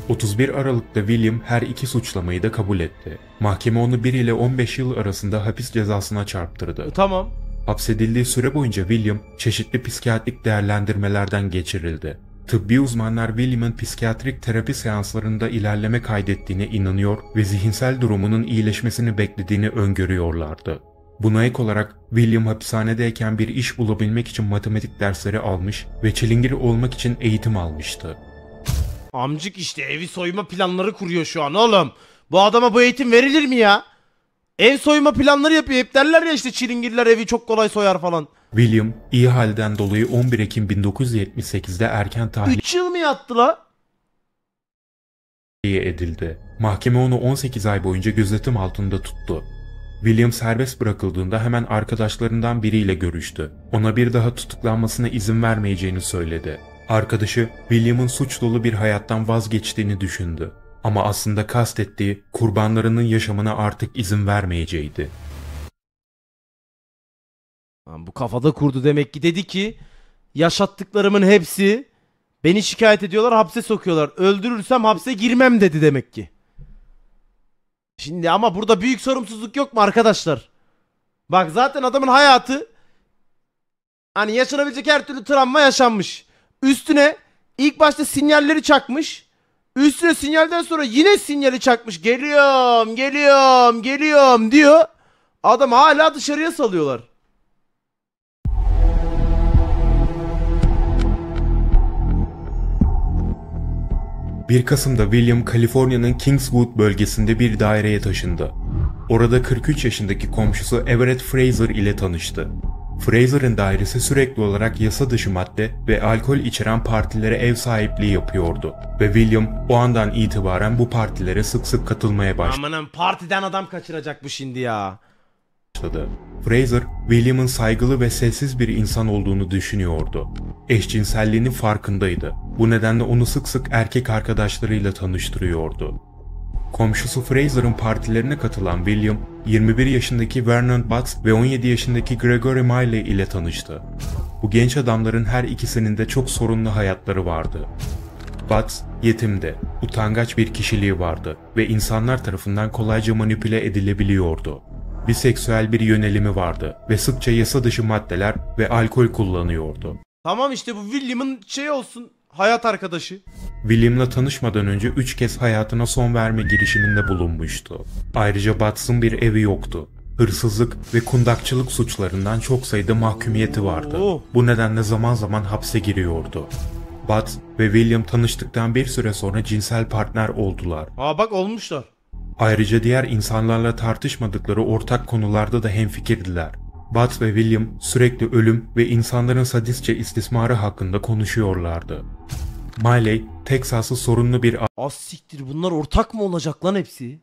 31 Aralık'ta William her iki suçlamayı da kabul etti. Mahkeme onu 1 ile 15 yıl arasında hapis cezasına çarptırdı. E, tamam. Hapsedildiği süre boyunca William çeşitli psikiyatrik değerlendirmelerden geçirildi. Tıbbi uzmanlar William'ın psikiyatrik terapi seanslarında ilerleme kaydettiğine inanıyor ve zihinsel durumunun iyileşmesini beklediğini öngörüyorlardı. Buna ek olarak William hapishanedeyken bir iş bulabilmek için matematik dersleri almış ve çilingir olmak için eğitim almıştı. Amcık işte evi soyma planları kuruyor şu an oğlum. Bu adama bu eğitim verilir mi ya? Ev soyma planları yapıyor. Hep derler ya işte çilingirler evi çok kolay soyar falan. William iyi halden dolayı 11 Ekim 1978'de erken tahliye 3 yıl mı yattı la? edildi. Mahkeme onu 18 ay boyunca gözetim altında tuttu. William serbest bırakıldığında hemen arkadaşlarından biriyle görüştü. Ona bir daha tutuklanmasına izin vermeyeceğini söyledi. Arkadaşı William'ın suç dolu bir hayattan vazgeçtiğini düşündü. Ama aslında kastettiği kurbanlarının yaşamına artık izin vermeyeceğiydi. Bu kafada kurdu demek ki dedi ki yaşattıklarımın hepsi beni şikayet ediyorlar hapse sokuyorlar. Öldürürsem hapse girmem dedi demek ki. Şimdi ama burada büyük sorumsuzluk yok mu arkadaşlar? Bak zaten adamın hayatı hani yaşanabilecek her türlü travma yaşanmış. Üstüne ilk başta sinyalleri çakmış. Üstüne sinyalden sonra yine sinyali çakmış. Geliyorum, geliyorum, geliyorum diyor. Adam hala dışarıya salıyorlar. 1 Kasım'da William Kaliforniya'nın Kingswood bölgesinde bir daireye taşındı. Orada 43 yaşındaki komşusu Everett Fraser ile tanıştı. Fraser'ın dairesi sürekli olarak yasa dışı madde ve alkol içeren partilere ev sahipliği yapıyordu ve William o andan itibaren bu partilere sık sık katılmaya başladı. Amanın partiden adam kaçıracak bu şimdi ya. Fraser, William'ın saygılı ve sessiz bir insan olduğunu düşünüyordu. Eşcinselliğinin farkındaydı. Bu nedenle onu sık sık erkek arkadaşlarıyla tanıştırıyordu. Komşusu Fraser'ın partilerine katılan William, 21 yaşındaki Vernon Butts ve 17 yaşındaki Gregory Miley ile tanıştı. Bu genç adamların her ikisinin de çok sorunlu hayatları vardı. Butts yetimdi, utangaç bir kişiliği vardı ve insanlar tarafından kolayca manipüle edilebiliyordu. Biseksüel bir yönelimi vardı ve sıkça yasa dışı maddeler ve alkol kullanıyordu. Tamam işte bu William'ın şey olsun hayat arkadaşı. William'la tanışmadan önce 3 kez hayatına son verme girişiminde bulunmuştu. Ayrıca Butts'ın bir evi yoktu. Hırsızlık ve kundakçılık suçlarından çok sayıda mahkumiyeti vardı. Oo. Bu nedenle zaman zaman hapse giriyordu. Butts ve William tanıştıktan bir süre sonra cinsel partner oldular. Aa bak olmuşlar. Ayrıca diğer insanlarla tartışmadıkları ortak konularda da hemfikirdiler. Butts ve William sürekli ölüm ve insanların sadistçe istismarı hakkında konuşuyorlardı. Miley, Texas'ı sorunlu bir Az siktir bunlar ortak mı olacak lan hepsi?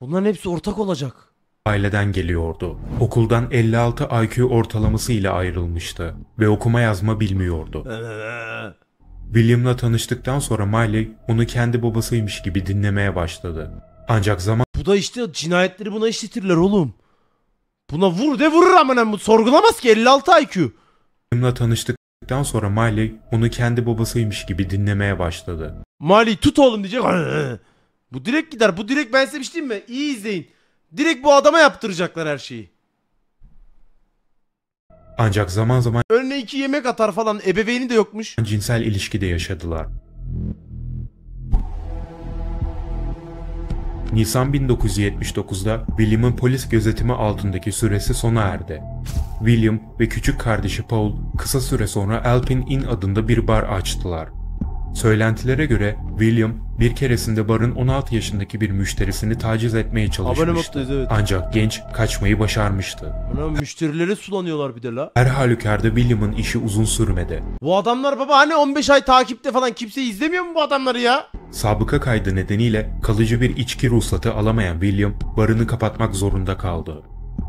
Bunların hepsi ortak olacak. aileden geliyordu. Okuldan 56 IQ ortalaması ile ayrılmıştı ve okuma yazma bilmiyordu. William'la tanıştıktan sonra Miley onu kendi babasıymış gibi dinlemeye başladı. Ancak zaman Bu da işte cinayetleri buna işletirler oğlum. Buna vur de vurur amına bu sorgulamaz ki 56 IQ. William'la tanıştıktan sonra Miley onu kendi babasıymış gibi dinlemeye başladı. Mali tut oğlum diyecek. Bu direkt gider. Bu direkt ben size bir şey diyeyim mi? İyi izleyin. Direkt bu adama yaptıracaklar her şeyi. Ancak zaman zaman Önüne iki yemek atar falan. Ebeveyni de yokmuş. cinsel ilişkide yaşadılar. Nisan 1979'da William'ın polis gözetimi altındaki süresi sona erdi. William ve küçük kardeşi Paul kısa süre sonra Alpine Inn adında bir bar açtılar. Söylentilere göre William bir keresinde barın 16 yaşındaki bir müşterisini taciz etmeye çalışmıştı. evet. Ancak genç kaçmayı başarmıştı. Ana müşterilere sulanıyorlar bir de la. Her halükarda William'ın işi uzun sürmedi. Bu adamlar baba hani 15 ay takipte falan kimse izlemiyor mu bu adamları ya? Sabıka kaydı nedeniyle kalıcı bir içki ruhsatı alamayan William barını kapatmak zorunda kaldı.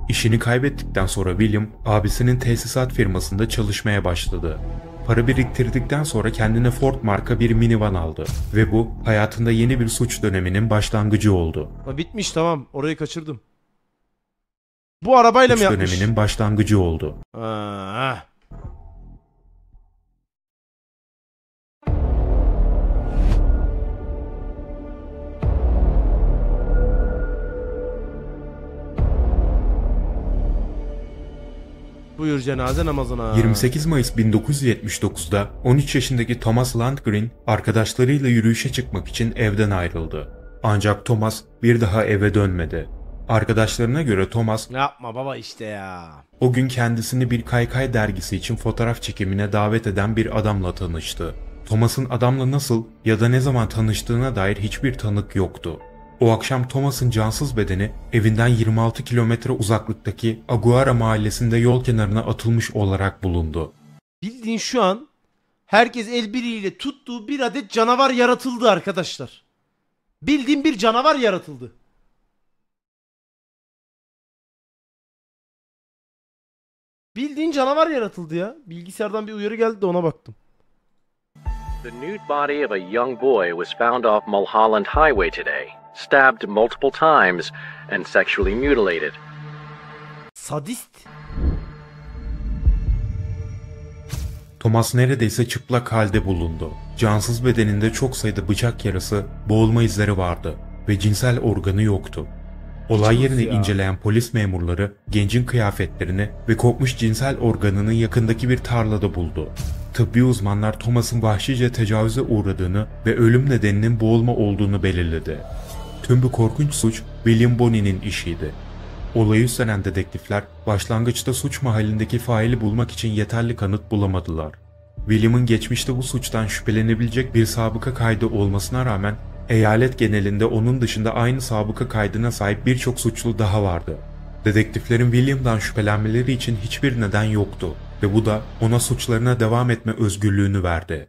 İşini kaybettikten sonra William, abisinin tesisat firmasında çalışmaya başladı. Para biriktirdikten sonra kendine Ford marka bir minivan aldı ve bu hayatında yeni bir suç döneminin başlangıcı oldu. Ha, bitmiş tamam. Orayı kaçırdım. Bu arabayla mı Suç yapmış? döneminin başlangıcı oldu. Ha. Buyur cenaze namazına. 28 Mayıs 1979'da 13 yaşındaki Thomas Landgren arkadaşlarıyla yürüyüşe çıkmak için evden ayrıldı. Ancak Thomas bir daha eve dönmedi. Arkadaşlarına göre Thomas Yapma baba işte ya. o gün kendisini bir kaykay dergisi için fotoğraf çekimine davet eden bir adamla tanıştı. Thomas'ın adamla nasıl ya da ne zaman tanıştığına dair hiçbir tanık yoktu. O akşam Thomas'ın cansız bedeni evinden 26 kilometre uzaklıktaki Aguara mahallesinde yol kenarına atılmış olarak bulundu. Bildiğin şu an herkes el biriyle tuttuğu bir adet canavar yaratıldı arkadaşlar. Bildiğin bir canavar yaratıldı. Bildiğin canavar yaratıldı ya. Bilgisayardan bir uyarı geldi de ona baktım. The nude body of a young boy was found off Mulholland Highway today, stabbed multiple times and sexually mutilated. Sadist. Thomas neredeyse çıplak halde bulundu. Cansız bedeninde çok sayıda bıçak yarası, boğulma izleri vardı ve cinsel organı yoktu. Olay yerini ya. inceleyen polis memurları gencin kıyafetlerini ve kopmuş cinsel organını yakındaki bir tarlada buldu. Tıbbi uzmanlar Thomas'ın vahşice tecavüze uğradığını ve ölüm nedeninin boğulma olduğunu belirledi. Tüm bu korkunç suç William Bonney'nin işiydi. Olayı üstlenen dedektifler başlangıçta suç mahallindeki faili bulmak için yeterli kanıt bulamadılar. William'ın geçmişte bu suçtan şüphelenebilecek bir sabıka kaydı olmasına rağmen eyalet genelinde onun dışında aynı sabıka kaydına sahip birçok suçlu daha vardı. Dedektiflerin William'dan şüphelenmeleri için hiçbir neden yoktu ve bu da ona suçlarına devam etme özgürlüğünü verdi.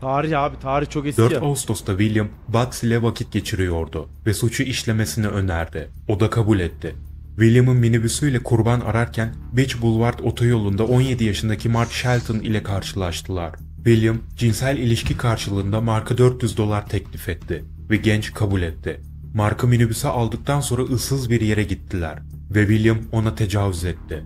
Tarih abi tarih çok eski 4 ya. Ağustos'ta William Bugs ile vakit geçiriyordu ve suçu işlemesini önerdi. O da kabul etti. William'ın minibüsüyle kurban ararken Beach Boulevard otoyolunda 17 yaşındaki Mark Shelton ile karşılaştılar. William cinsel ilişki karşılığında Mark'a 400 dolar teklif etti ve genç kabul etti. Mark'ı minibüse aldıktan sonra ıssız bir yere gittiler ve William ona tecavüz etti.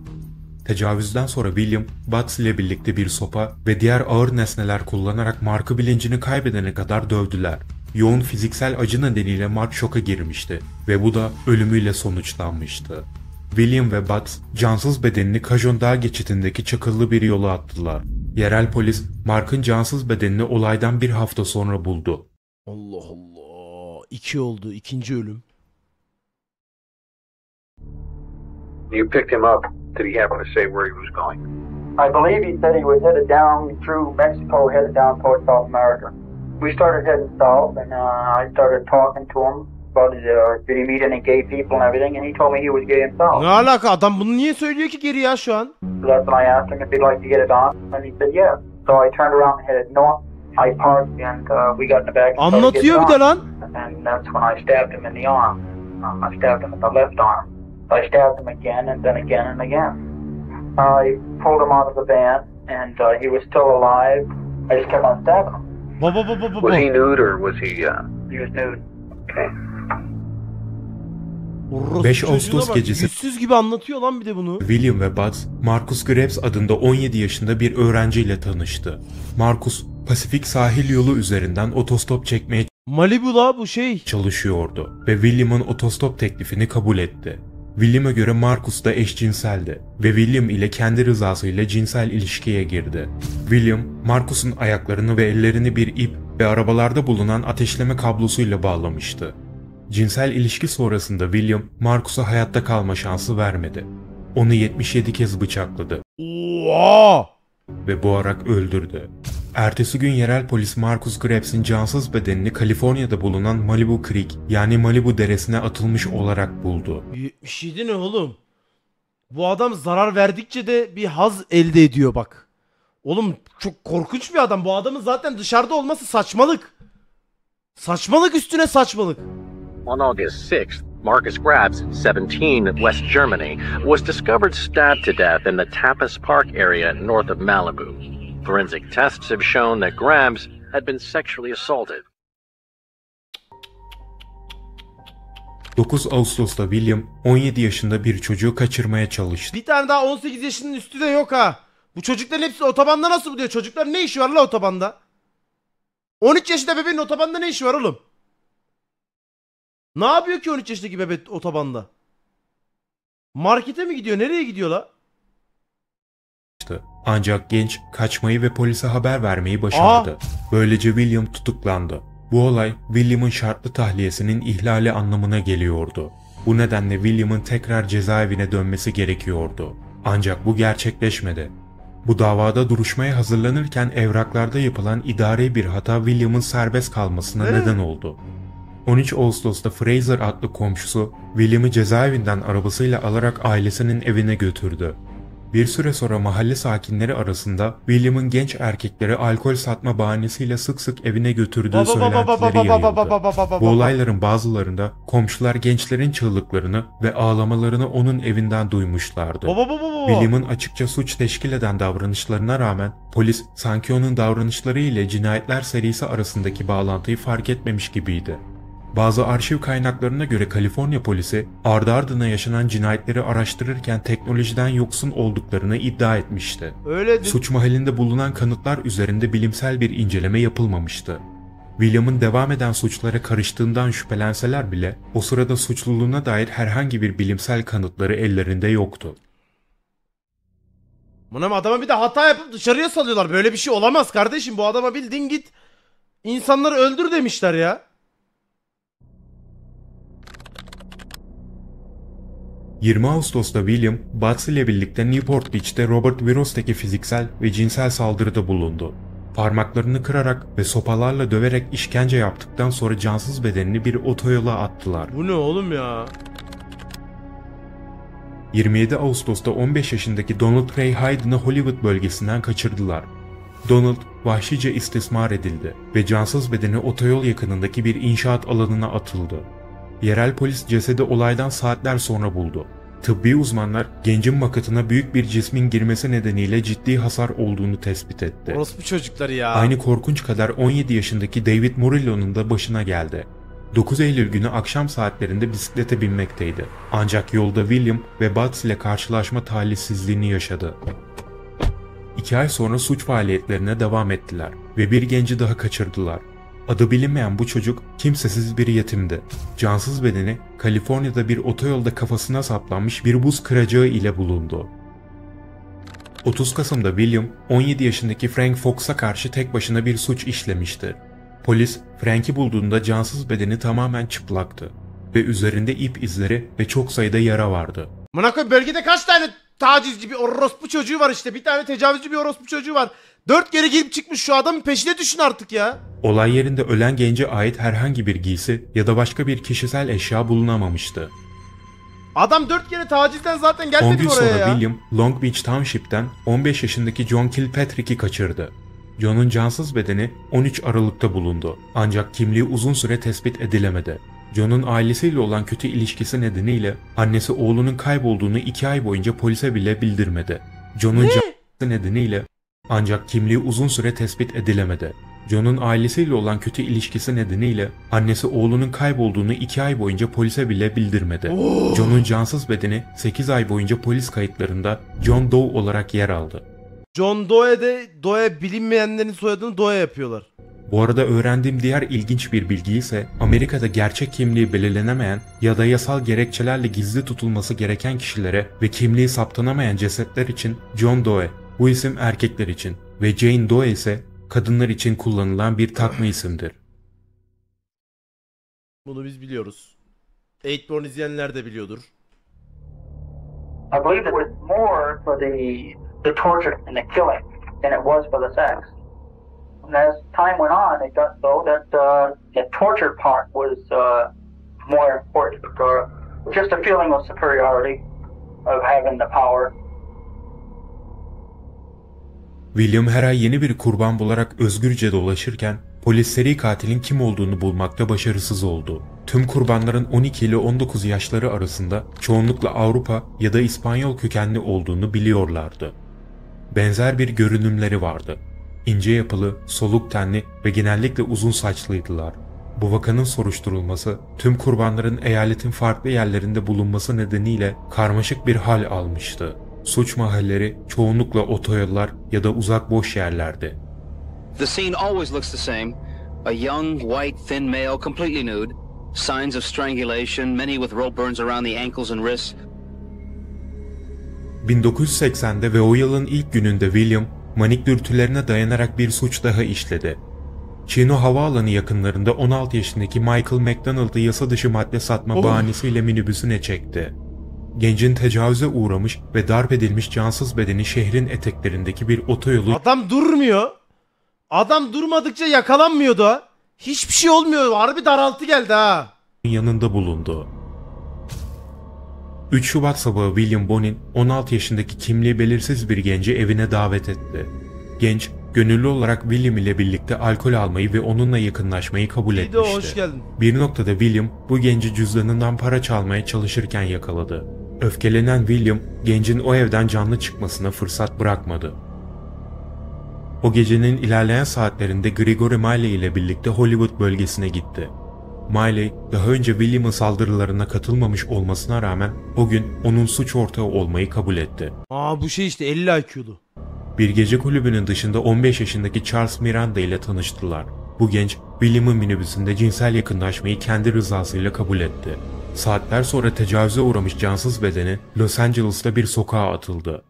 Tecavüzden sonra William, Bugs ile birlikte bir sopa ve diğer ağır nesneler kullanarak Mark'ı bilincini kaybedene kadar dövdüler. Yoğun fiziksel acı nedeniyle Mark şoka girmişti ve bu da ölümüyle sonuçlanmıştı. William ve Bugs, cansız bedenini Kajon Dağ geçitindeki çakıllı bir yola attılar. Yerel polis, Mark'ın cansız bedenini olaydan bir hafta sonra buldu. Allah Allah. İki oldu. ikinci ölüm. You picked him up. Did he happen to say where he was going? I believe he said he was headed down through Mexico, headed down towards South America. We started heading south, and uh, I started talking to him about his, uh, did he meet any gay people and everything, and he told me he was gay himself. Ne alaka adam bunu niye söylüyor ki geri ya şu an? So that's when I asked him if he'd like to get it on, and he said yes. So I turned around and headed north. I parked, and uh, we got in the back. and started Anlatıyor bir getting de on. lan. And that's when I stabbed him in the arm. Um, I stabbed him in the left arm. I stabbed him again, and then again and again. I pulled him out of the van, and uh, he was still alive. I just kept on stabbing him. Baba baba baba. Was he nude or was he, uh, He was nude. okay. Orospu 5 çocuğuna Ağustos bak, gecesi- Yüzsüz gibi anlatıyor lan bir de bunu. William ve Buds, Marcus Graves adında 17 yaşında bir öğrenciyle tanıştı. Marcus, Pasifik sahil yolu üzerinden otostop çekmeye Malibu la bu şey. çalışıyordu ve William'ın otostop teklifini kabul etti. William'a göre Marcus da eşcinseldi ve William ile kendi rızasıyla cinsel ilişkiye girdi. William, Marcus'un ayaklarını ve ellerini bir ip ve arabalarda bulunan ateşleme kablosuyla bağlamıştı. Cinsel ilişki sonrasında William, Marcus'a hayatta kalma şansı vermedi. Onu 77 kez bıçakladı Oha! ve boğarak öldürdü. Ertesi gün yerel polis Marcus Graves'in cansız bedenini Kaliforniya'da bulunan Malibu Creek yani Malibu deresine atılmış olarak buldu. 77 ne oğlum? Bu adam zarar verdikçe de bir haz elde ediyor bak. Oğlum çok korkunç bir adam. Bu adamın zaten dışarıda olması saçmalık. Saçmalık üstüne saçmalık. On August 6th, Marcus Grabs, 17, West Germany, was discovered stabbed to death in the Tapas Park area north of Malibu. Forensic tests have shown that Grabs had been sexually assaulted. 9 Ağustos'ta William 17 yaşında bir çocuğu kaçırmaya çalıştı. Bir tane daha 18 yaşının üstü de yok ha. Bu çocukların hepsi otobanda nasıl buluyor? Çocuklar ne işi var la otobanda? 13 yaşında bebeğin otobanda ne işi var oğlum? Ne yapıyor ki 13 yaşındaki bebek otobanda? Markete mi gidiyor? Nereye gidiyor la? Ancak genç kaçmayı ve polise haber vermeyi başardı. Böylece William tutuklandı. Bu olay William'ın şartlı tahliyesinin ihlali anlamına geliyordu. Bu nedenle William'ın tekrar cezaevine dönmesi gerekiyordu. Ancak bu gerçekleşmedi. Bu davada duruşmaya hazırlanırken evraklarda yapılan idari bir hata William'ın serbest kalmasına Ee? neden oldu. 13 Ağustos'ta Fraser adlı komşusu William'ı cezaevinden arabasıyla alarak ailesinin evine götürdü. Bir süre sonra mahalle sakinleri arasında William'ın genç erkekleri alkol satma bahanesiyle sık sık evine götürdüğü söylentileri yayıldı. Bu olayların bazılarında komşular gençlerin çığlıklarını ve ağlamalarını onun evinden duymuşlardı. William'ın açıkça suç teşkil eden davranışlarına rağmen polis sanki onun davranışları ile cinayetler serisi arasındaki bağlantıyı fark etmemiş gibiydi. Bazı arşiv kaynaklarına göre Kaliforniya polisi ardı ardına yaşanan cinayetleri araştırırken teknolojiden yoksun olduklarını iddia etmişti. Öyle Suç mahallinde bulunan kanıtlar üzerinde bilimsel bir inceleme yapılmamıştı. William'ın devam eden suçlara karıştığından şüphelenseler bile o sırada suçluluğuna dair herhangi bir bilimsel kanıtları ellerinde yoktu. Buna adama bir de hata yapıp dışarıya salıyorlar. Böyle bir şey olamaz kardeşim. Bu adama bildin git. İnsanları öldür demişler ya. 20 Ağustos'ta William, Butts ile birlikte Newport Beach'te Robert Viros'taki fiziksel ve cinsel saldırıda bulundu. Parmaklarını kırarak ve sopalarla döverek işkence yaptıktan sonra cansız bedenini bir otoyola attılar. Bu ne oğlum ya? 27 Ağustos'ta 15 yaşındaki Donald Ray Hayden'ı Hollywood bölgesinden kaçırdılar. Donald vahşice istismar edildi ve cansız bedeni otoyol yakınındaki bir inşaat alanına atıldı. Yerel polis cesedi olaydan saatler sonra buldu. Tıbbi uzmanlar gencin makatına büyük bir cismin girmesi nedeniyle ciddi hasar olduğunu tespit etti. Orospu çocukları ya. Aynı korkunç kadar 17 yaşındaki David Murillo'nun da başına geldi. 9 Eylül günü akşam saatlerinde bisiklete binmekteydi. Ancak yolda William ve Butts ile karşılaşma talihsizliğini yaşadı. İki ay sonra suç faaliyetlerine devam ettiler ve bir genci daha kaçırdılar. Adı bilinmeyen bu çocuk kimsesiz bir yetimdi. Cansız bedeni Kaliforniya'da bir otoyolda kafasına saplanmış bir buz kıracağı ile bulundu. 30 Kasım'da William, 17 yaşındaki Frank Fox'a karşı tek başına bir suç işlemişti. Polis, Frank'i bulduğunda cansız bedeni tamamen çıplaktı ve üzerinde ip izleri ve çok sayıda yara vardı. Koyayım bölgede kaç tane tacizci bir orospu çocuğu var işte. Bir tane tecavüzcü bir orospu çocuğu var. Dört kere girip çıkmış şu adamın peşine düşün artık ya. Olay yerinde ölen gence ait herhangi bir giysi ya da başka bir kişisel eşya bulunamamıştı. Adam dört kere tacizden zaten 10 gelmedi gün mi sonra ya? William, Long Beach Township'ten 15 yaşındaki John Kilpatrick'i kaçırdı. John'un cansız bedeni 13 Aralık'ta bulundu. Ancak kimliği uzun süre tespit edilemedi. John'un ailesiyle olan kötü ilişkisi nedeniyle annesi oğlunun kaybolduğunu 2 ay boyunca polise bile bildirmedi. John'un cansız nedeniyle ancak kimliği uzun süre tespit edilemedi. John'un ailesiyle olan kötü ilişkisi nedeniyle annesi oğlunun kaybolduğunu 2 ay boyunca polise bile bildirmedi. John'un cansız bedeni 8 ay boyunca polis kayıtlarında John Doe olarak yer aldı. John Doe'de Doe bilinmeyenlerin soyadını Doe yapıyorlar. Bu arada öğrendiğim diğer ilginç bir bilgi ise Amerika'da gerçek kimliği belirlenemeyen ya da yasal gerekçelerle gizli tutulması gereken kişilere ve kimliği saptanamayan cesetler için John Doe, bu isim erkekler için ve Jane Doe ise kadınlar için kullanılan bir takma isimdir. Bunu biz biliyoruz. Eightborn izleyenler de biliyordur. I believe it was more for the the torture and the killing than it was for the sex. And as time went on, it got so that uh, the torture part was uh, more important. Uh, just a feeling of superiority, of having the power. William her ay yeni bir kurban bularak özgürce dolaşırken polis seri katilin kim olduğunu bulmakta başarısız oldu. Tüm kurbanların 12 ile 19 yaşları arasında çoğunlukla Avrupa ya da İspanyol kökenli olduğunu biliyorlardı. Benzer bir görünümleri vardı. İnce yapılı, soluk tenli ve genellikle uzun saçlıydılar. Bu vakanın soruşturulması tüm kurbanların eyaletin farklı yerlerinde bulunması nedeniyle karmaşık bir hal almıştı. Suç mahalleri çoğunlukla otoyollar ya da uzak boş yerlerdi. The scene always looks the same. A young, white, thin male, completely nude. Signs of strangulation, many with rope burns around the ankles and wrists. 1980'de ve o yılın ilk gününde William, manik dürtülerine dayanarak bir suç daha işledi. Chino Havaalanı yakınlarında 16 yaşındaki Michael McDonald'ı yasa dışı madde satma Oh. bahanesiyle minibüsüne çekti. Gencin tecavüze uğramış ve darp edilmiş cansız bedeni şehrin eteklerindeki bir otoyolu Adam durmuyor. Adam durmadıkça yakalanmıyordu. ha. Hiçbir şey olmuyor. Harbi daraltı geldi ha. yanında bulundu. 3 Şubat sabahı William Bonin 16 yaşındaki kimliği belirsiz bir genci evine davet etti. Genç, gönüllü olarak William ile birlikte alkol almayı ve onunla yakınlaşmayı kabul de etmişti. Bir noktada William bu genci cüzdanından para çalmaya çalışırken yakaladı. Öfkelenen William, gencin o evden canlı çıkmasına fırsat bırakmadı. O gecenin ilerleyen saatlerinde Gregory Miley ile birlikte Hollywood bölgesine gitti. Miley, daha önce William'ın saldırılarına katılmamış olmasına rağmen o gün onun suç ortağı olmayı kabul etti. Aa bu şey işte 50 IQ'lu. Bir gece kulübünün dışında 15 yaşındaki Charles Miranda ile tanıştılar. Bu genç, William'ın minibüsünde cinsel yakınlaşmayı kendi rızasıyla kabul etti. Saatler sonra tecavüze uğramış cansız bedeni Los Angeles'ta bir sokağa atıldı.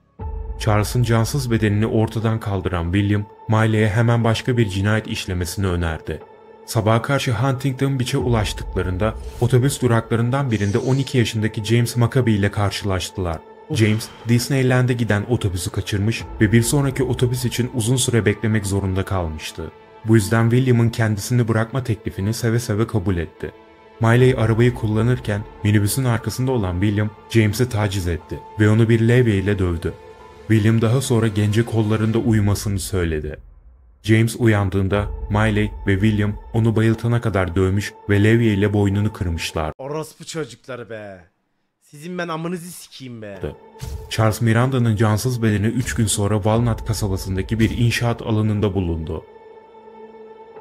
Charles'ın cansız bedenini ortadan kaldıran William, Miley'e hemen başka bir cinayet işlemesini önerdi. Sabaha karşı Huntington Beach'e ulaştıklarında otobüs duraklarından birinde 12 yaşındaki James Maccabee ile karşılaştılar. James, Disneyland'e giden otobüsü kaçırmış ve bir sonraki otobüs için uzun süre beklemek zorunda kalmıştı. Bu yüzden William'ın kendisini bırakma teklifini seve seve kabul etti. Miley arabayı kullanırken minibüsün arkasında olan William, James'i taciz etti ve onu bir levye ile dövdü. William daha sonra gence kollarında uyumasını söyledi. James uyandığında Miley ve William onu bayıltana kadar dövmüş ve levye ile boynunu kırmışlar. Orospu çocukları be. Sizin ben amınızı sikeyim be. Charles Miranda'nın cansız bedeni 3 gün sonra Walnut kasabasındaki bir inşaat alanında bulundu.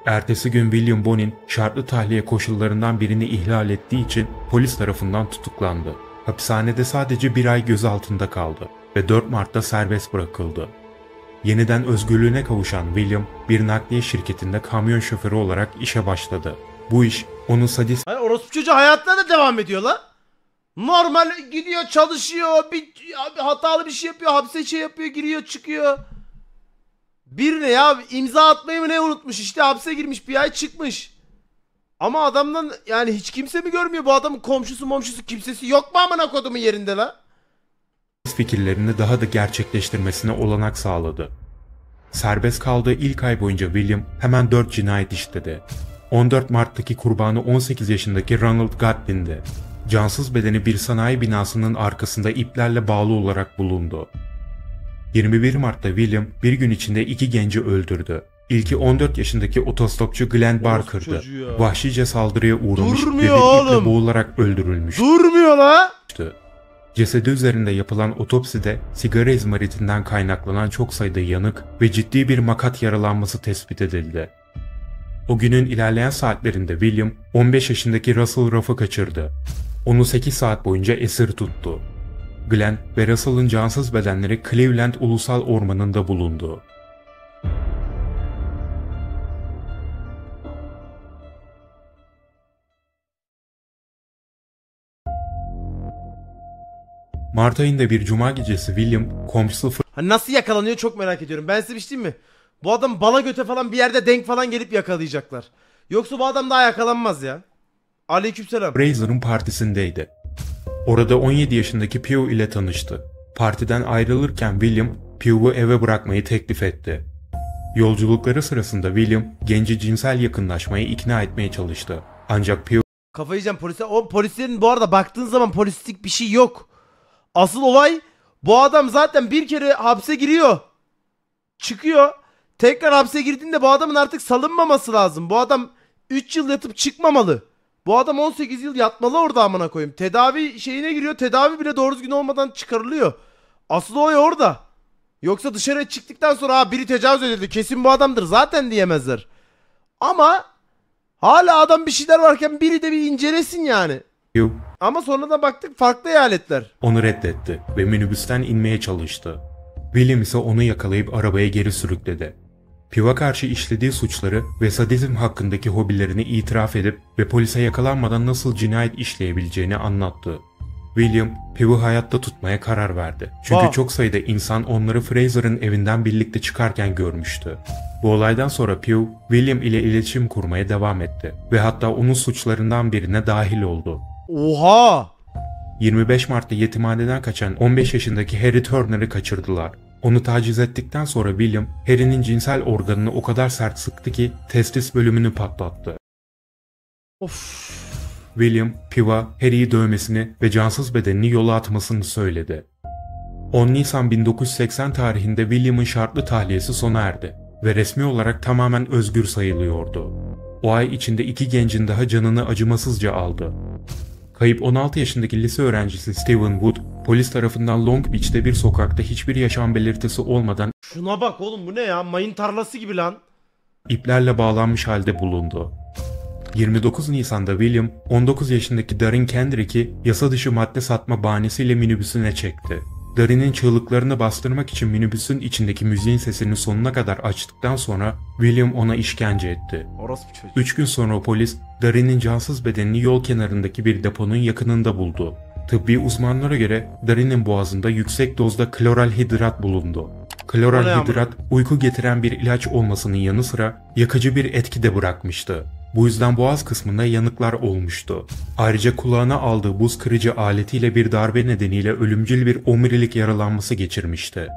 Ertesi gün William Bonin şartlı tahliye koşullarından birini ihlal ettiği için polis tarafından tutuklandı. Hapishanede sadece bir ay gözaltında kaldı ve 4 Mart'ta serbest bırakıldı. Yeniden özgürlüğüne kavuşan William bir nakliye şirketinde kamyon şoförü olarak işe başladı. Bu iş onun sadist Hani orospu çocuğu hayatına da devam ediyor la. Normal gidiyor çalışıyor bir abi hatalı bir şey yapıyor hapse şey yapıyor giriyor çıkıyor. Bir ne ya imza atmayı mı ne unutmuş işte hapse girmiş bir ay çıkmış. Ama adamdan yani hiç kimse mi görmüyor bu adamın komşusu momşusu kimsesi yok mu amına kodumun yerinde la? Fikirlerini daha da gerçekleştirmesine olanak sağladı. Serbest kaldığı ilk ay boyunca William hemen 4 cinayet işledi. 14 Mart'taki kurbanı 18 yaşındaki Ronald Gatlin'di. Cansız bedeni bir sanayi binasının arkasında iplerle bağlı olarak bulundu. 21 Mart'ta William bir gün içinde iki genci öldürdü. İlki 14 yaşındaki otostopçu Glenn Barker'dı. Vahşice saldırıya uğramış ve Durmuyor bir iple boğularak öldürülmüştü. Durmuyor la. Cesedi üzerinde yapılan otopside sigara izmaritinden kaynaklanan çok sayıda yanık ve ciddi bir makat yaralanması tespit edildi. O günün ilerleyen saatlerinde William 15 yaşındaki Russell Ruff'ı kaçırdı. Onu 8 saat boyunca esir tuttu. Glenn ve Russell'ın cansız bedenleri Cleveland Ulusal Ormanı'nda bulundu. Mart ayında bir cuma gecesi William komşusu Hani nasıl yakalanıyor çok merak ediyorum. Ben size bir şey diyeyim mi? Bu adam bala göte falan bir yerde denk falan gelip yakalayacaklar. Yoksa bu adam daha yakalanmaz ya. Aleykümselam. Fraser'ın partisindeydi. Orada 17 yaşındaki Pugh ile tanıştı. Partiden ayrılırken William, Pugh'u eve bırakmayı teklif etti. Yolculukları sırasında William, genci cinsel yakınlaşmaya ikna etmeye çalıştı. Ancak Pugh Kafayı yiyeceğim polise. O polislerin bu arada baktığın zaman polislik bir şey yok. Asıl olay bu adam zaten bir kere hapse giriyor. Çıkıyor. Tekrar hapse girdiğinde bu adamın artık salınmaması lazım. Bu adam 3 yıl yatıp çıkmamalı. Bu adam 18 yıl yatmalı orada amına koyayım. Tedavi şeyine giriyor. Tedavi bile doğru düzgün olmadan çıkarılıyor. Asıl olay orada. Yoksa dışarıya çıktıktan sonra biri tecavüz edildi. Kesin bu adamdır zaten diyemezler. Ama hala adam bir şeyler varken biri de bir incelesin yani. Pew Ama sonradan baktık farklı eyaletler. onu reddetti ve minibüsten inmeye çalıştı. William ise onu yakalayıp arabaya geri sürükledi. Pew'a karşı işlediği suçları ve sadizm hakkındaki hobilerini itiraf edip ve polise yakalanmadan nasıl cinayet işleyebileceğini anlattı. William, Pew'u hayatta tutmaya karar verdi. Çünkü Wow. çok sayıda insan onları Fraser'ın evinden birlikte çıkarken görmüştü. Bu olaydan sonra Pew, William ile iletişim kurmaya devam etti ve hatta onun suçlarından birine dahil oldu. Oha! 25 Mart'ta yetimhaneden kaçan 15 yaşındaki Harry Turner'ı kaçırdılar. Onu taciz ettikten sonra William, Harry'nin cinsel organını o kadar sert sıktı ki testis bölümünü patlattı. Of. William, Pew'a Harry'i dövmesini ve cansız bedenini yola atmasını söyledi. 10 Nisan 1980 tarihinde William'ın şartlı tahliyesi sona erdi ve resmi olarak tamamen özgür sayılıyordu. O ay içinde iki gencin daha canını acımasızca aldı. Kayıp 16 yaşındaki lise öğrencisi Steven Wood, polis tarafından Long Beach'te bir sokakta hiçbir yaşam belirtisi olmadan Şuna bak oğlum bu ne ya? Mayın tarlası gibi lan. iplerle bağlanmış halde bulundu. 29 Nisan'da William, 19 yaşındaki Darren Kendrick'i yasa dışı madde satma bahanesiyle minibüsüne çekti. Darren'in çığlıklarını bastırmak için minibüsün içindeki müziğin sesini sonuna kadar açtıktan sonra William ona işkence etti. 3 gün sonra polis Darren'in cansız bedenini yol kenarındaki bir deponun yakınında buldu. Tıbbi uzmanlara göre Darren'in boğazında yüksek dozda kloral hidrat bulundu. Kloral hidrat uyku getiren bir ilaç olmasının yanı sıra yakıcı bir etki de bırakmıştı. Bu yüzden boğaz kısmında yanıklar olmuştu. Ayrıca kulağına aldığı buz kırıcı aletiyle bir darbe nedeniyle ölümcül bir omurilik yaralanması geçirmişti.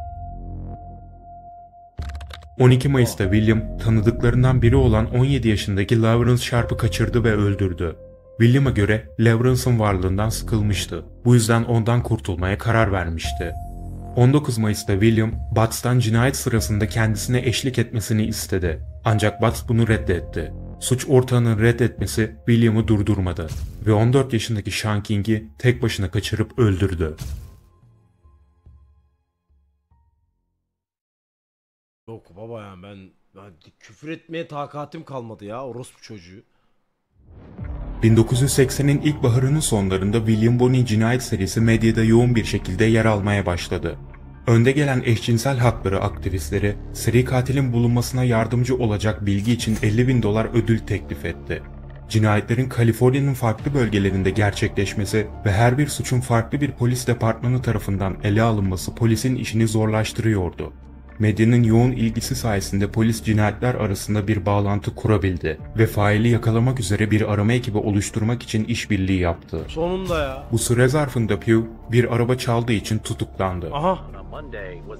12 Mayıs'ta William tanıdıklarından biri olan 17 yaşındaki Lawrence Sharp'ı kaçırdı ve öldürdü. William'a göre Lawrence'ın varlığından sıkılmıştı. Bu yüzden ondan kurtulmaya karar vermişti. 19 Mayıs'ta William, Batts'tan cinayet sırasında kendisine eşlik etmesini istedi. Ancak Batts bunu reddetti. Suç ortağının reddetmesi William'ı durdurmadı ve 14 yaşındaki Sean King'i tek başına kaçırıp öldürdü. Yok baba ya ben, ben küfür etmeye takatim kalmadı ya orospu çocuğu. 1980'in ilk baharının sonlarında William Bonney cinayet serisi medyada yoğun bir şekilde yer almaya başladı. Önde gelen eşcinsel hakları aktivistleri, seri katilin bulunmasına yardımcı olacak bilgi için 50 bin dolar ödül teklif etti. Cinayetlerin Kaliforniya'nın farklı bölgelerinde gerçekleşmesi ve her bir suçun farklı bir polis departmanı tarafından ele alınması polisin işini zorlaştırıyordu. Medyanın yoğun ilgisi sayesinde polis cinayetler arasında bir bağlantı kurabildi ve faili yakalamak üzere bir arama ekibi oluşturmak için işbirliği yaptı. Sonunda ya. Bu süre zarfında Pew bir araba çaldığı için tutuklandı. Aha.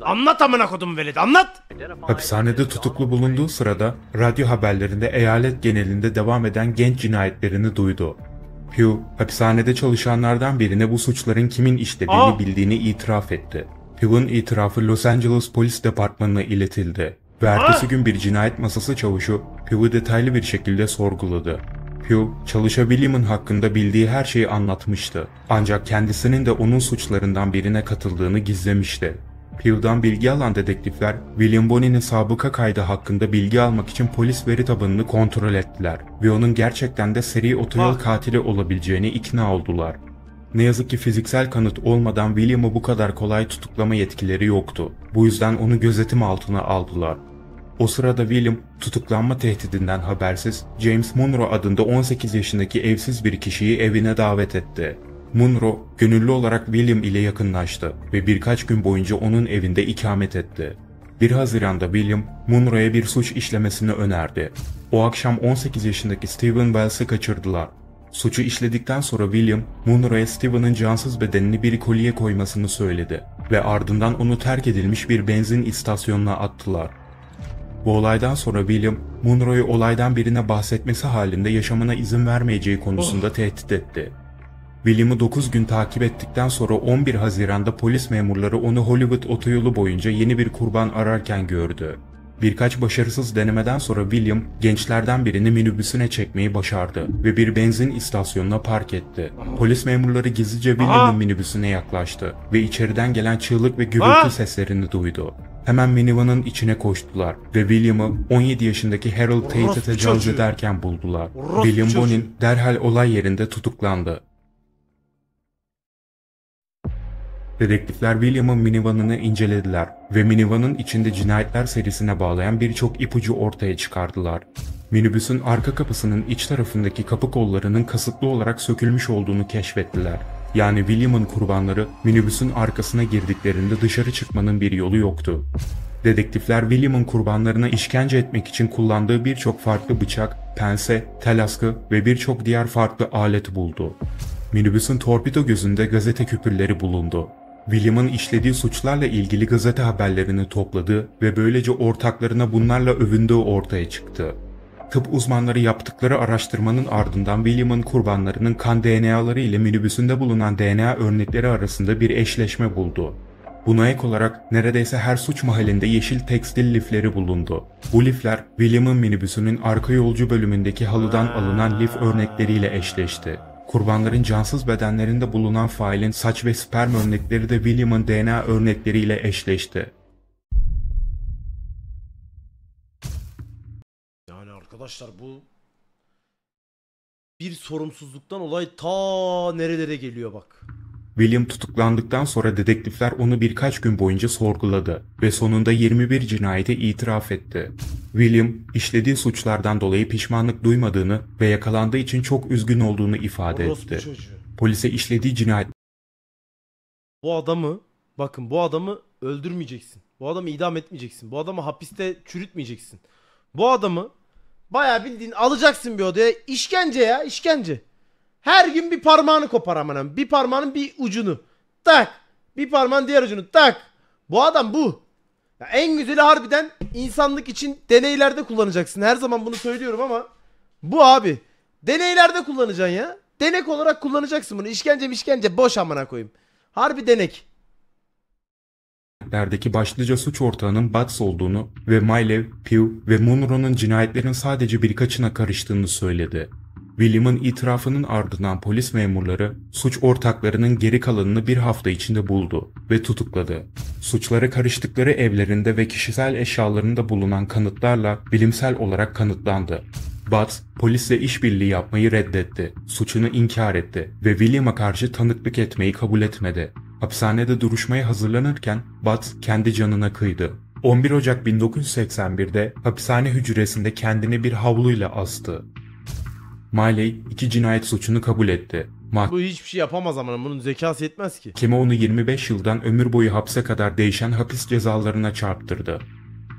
Anlat amına kodum veled anlat. Hapishanede tutuklu bulunduğu sırada radyo haberlerinde eyalet genelinde devam eden genç cinayetlerini duydu. Pew, hapishanede çalışanlardan birine bu suçların kimin işlediğini Aa! bildiğini itiraf etti. Pew'un itirafı Los Angeles Polis Departmanı'na iletildi ve ertesi Aa! gün bir cinayet masası çavuşu Pew'u detaylı bir şekilde sorguladı. Pew, çalışa William'ın hakkında bildiği her şeyi anlatmıştı. Ancak kendisinin de onun suçlarından birine katıldığını gizlemişti. Pew'dan bilgi alan dedektifler, William Bonney'nin sabıka kaydı hakkında bilgi almak için polis veri tabanını kontrol ettiler ve onun gerçekten de seri otoyol Ah. katili olabileceğine ikna oldular. Ne yazık ki fiziksel kanıt olmadan William'ı bu kadar kolay tutuklama yetkileri yoktu. Bu yüzden onu gözetim altına aldılar. O sırada William tutuklanma tehdidinden habersiz James Munro adında 18 yaşındaki evsiz bir kişiyi evine davet etti. Munro gönüllü olarak William ile yakınlaştı ve birkaç gün boyunca onun evinde ikamet etti. 1 Haziran'da William Munro'ya bir suç işlemesini önerdi. O akşam 18 yaşındaki Steven Wells'ı kaçırdılar. Suçu işledikten sonra William, Munro'ya Steven'ın cansız bedenini bir kolye koymasını söyledi ve ardından onu terk edilmiş bir benzin istasyonuna attılar. Bu olaydan sonra William, Munro'yu olaydan birine bahsetmesi halinde yaşamına izin vermeyeceği konusunda tehdit etti. William'ı 9 gün takip ettikten sonra 11 Haziran'da polis memurları onu Hollywood otoyolu boyunca yeni bir kurban ararken gördü. Birkaç başarısız denemeden sonra William gençlerden birini minibüsüne çekmeyi başardı ve bir benzin istasyonuna park etti. Polis memurları gizlice! William'ın minibüsüne yaklaştı ve içeriden gelen çığlık ve gürültü seslerini duydu. Hemen minivanın içine koştular ve William'ı 17 yaşındaki Harold Tate'e tecavüz ederken buldular. William. Bonin derhal olay yerinde tutuklandı. Dedektifler William'ın minivanını incelediler ve minivanın içinde cinayetler serisine bağlayan birçok ipucu ortaya çıkardılar. Minibüsün arka kapısının iç tarafındaki kapı kollarının kasıtlı olarak sökülmüş olduğunu keşfettiler. Yani William'ın kurbanları minibüsün arkasına girdiklerinde dışarı çıkmanın bir yolu yoktu. Dedektifler William'ın kurbanlarına işkence etmek için kullandığı birçok farklı bıçak, pense, tel askı ve birçok diğer farklı alet buldu. Minibüsün torpido gözünde gazete küpürleri bulundu. William'ın işlediği suçlarla ilgili gazete haberlerini topladı ve böylece ortaklarına bunlarla övündüğü ortaya çıktı. Tıp uzmanları yaptıkları araştırmanın ardından William'ın kurbanlarının kan DNA'ları ile minibüsünde bulunan DNA örnekleri arasında bir eşleşme buldu. Buna ek olarak neredeyse her suç mahallinde yeşil tekstil lifleri bulundu. Bu lifler William'ın minibüsünün arka yolcu bölümündeki halıdan alınan lif örnekleriyle eşleşti. Kurbanların cansız bedenlerinde bulunan failin saç ve sperm örnekleri de William'ın DNA örnekleriyle eşleşti. Yani arkadaşlar bu bir sorumsuzluktan olay ta nerelere geliyor bak. William tutuklandıktan sonra dedektifler onu birkaç gün boyunca sorguladı ve sonunda 21 cinayete itiraf etti. William, işlediği suçlardan dolayı pişmanlık duymadığını ve yakalandığı için çok üzgün olduğunu ifade Orospu etti. çocuğu. Polise işlediği cinayet Bu adamı bakın bu adamı öldürmeyeceksin. Bu adamı idam etmeyeceksin. Bu adamı hapiste çürütmeyeceksin. Bu adamı bayağı bildiğin alacaksın bir odaya işkence ya işkence. Her gün bir parmağını kopar aman Bir parmağının bir ucunu. Tak. Bir parmağın diğer ucunu. Tak. Bu adam bu. Ya en güzeli harbiden insanlık için deneylerde kullanacaksın. Her zaman bunu söylüyorum ama bu abi. Deneylerde kullanacaksın ya. Denek olarak kullanacaksın bunu. İşkence işkence boş amına koyayım. Harbi denek. Lerdeki başlıca suç ortağının Butts olduğunu ve Milev, Pew ve Munro'nun cinayetlerin sadece birkaçına karıştığını söyledi. William'ın itirafının ardından polis memurları suç ortaklarının geri kalanını bir hafta içinde buldu ve tutukladı. Suçlara karıştıkları evlerinde ve kişisel eşyalarında bulunan kanıtlarla bilimsel olarak kanıtlandı. Butts, polisle işbirliği yapmayı reddetti, suçunu inkar etti ve William'a karşı tanıklık etmeyi kabul etmedi. Hapishanede duruşmaya hazırlanırken Butts kendi canına kıydı. 11 Ocak 1981'de hapishane hücresinde kendini bir havluyla astı. Miley iki cinayet suçunu kabul etti. Bu hiçbir şey yapamaz ama bunun zekası yetmez ki. Mahkeme onu 25 yıldan ömür boyu hapse kadar değişen hapis cezalarına çarptırdı.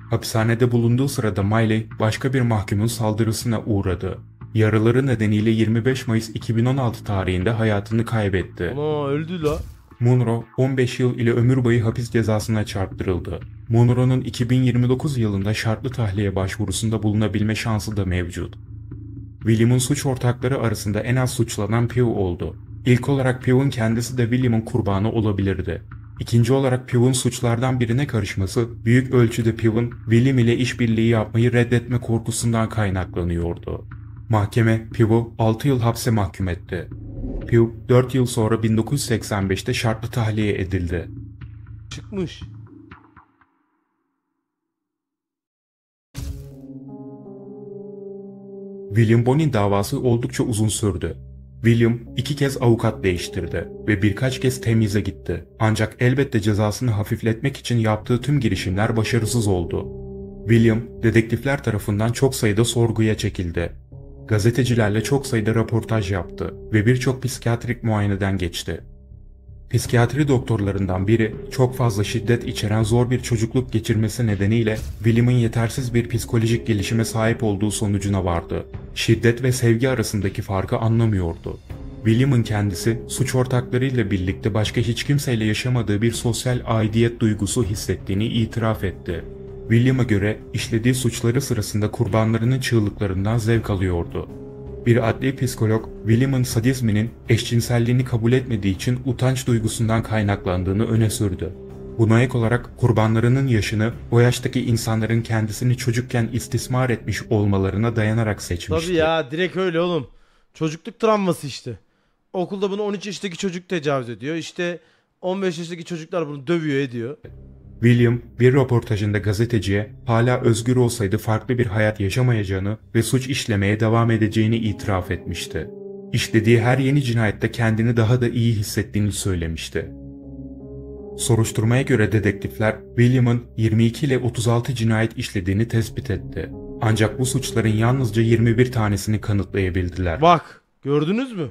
Hapishanede bulunduğu sırada Miley başka bir mahkumun saldırısına uğradı. Yaraları nedeniyle 25 Mayıs 2016 tarihinde hayatını kaybetti. Ana öldü la. Munro 15 yıl ile ömür boyu hapis cezasına çarptırıldı. Munro'nun 2029 yılında şartlı tahliye başvurusunda bulunabilme şansı da mevcut. William'ın suç ortakları arasında en az suçlanan Pew oldu. İlk olarak Pew'un kendisi de William'ın kurbanı olabilirdi. İkinci olarak Pew'un suçlardan birine karışması büyük ölçüde Pew'un William ile işbirliği yapmayı reddetme korkusundan kaynaklanıyordu. Mahkeme Pew'u 6 yıl hapse mahkum etti. Pew 4 yıl sonra 1985'te şartlı tahliye edildi. Çıkmış. William Bonin davası oldukça uzun sürdü. William iki kez avukat değiştirdi ve birkaç kez temize gitti. Ancak elbette cezasını hafifletmek için yaptığı tüm girişimler başarısız oldu. William, dedektifler tarafından çok sayıda sorguya çekildi. Gazetecilerle çok sayıda röportaj yaptı ve birçok psikiyatrik muayeneden geçti. Psikiyatri doktorlarından biri çok fazla şiddet içeren zor bir çocukluk geçirmesi nedeniyle William'ın yetersiz bir psikolojik gelişime sahip olduğu sonucuna vardı. Şiddet ve sevgi arasındaki farkı anlamıyordu. William'ın kendisi suç ortaklarıyla birlikte başka hiç kimseyle yaşamadığı bir sosyal aidiyet duygusu hissettiğini itiraf etti. William'a göre işlediği suçları sırasında kurbanlarının çığlıklarından zevk alıyordu. Bir adli psikolog, William'ın sadizminin eşcinselliğini kabul etmediği için utanç duygusundan kaynaklandığını öne sürdü. Buna ek olarak kurbanlarının yaşını o yaştaki insanların kendisini çocukken istismar etmiş olmalarına dayanarak seçmişti. Tabii ya direkt öyle oğlum. Çocukluk travması işte. Okulda bunu 13 yaşındaki çocuk tecavüz ediyor. İşte 15 yaşındaki çocuklar bunu dövüyor ediyor. William bir röportajında gazeteciye hala özgür olsaydı farklı bir hayat yaşamayacağını ve suç işlemeye devam edeceğini itiraf etmişti. İşlediği her yeni cinayette kendini daha da iyi hissettiğini söylemişti. Soruşturmaya göre dedektifler William'ın 22 ile 36 cinayet işlediğini tespit etti. Ancak bu suçların yalnızca 21 tanesini kanıtlayabildiler. Bak gördünüz mü?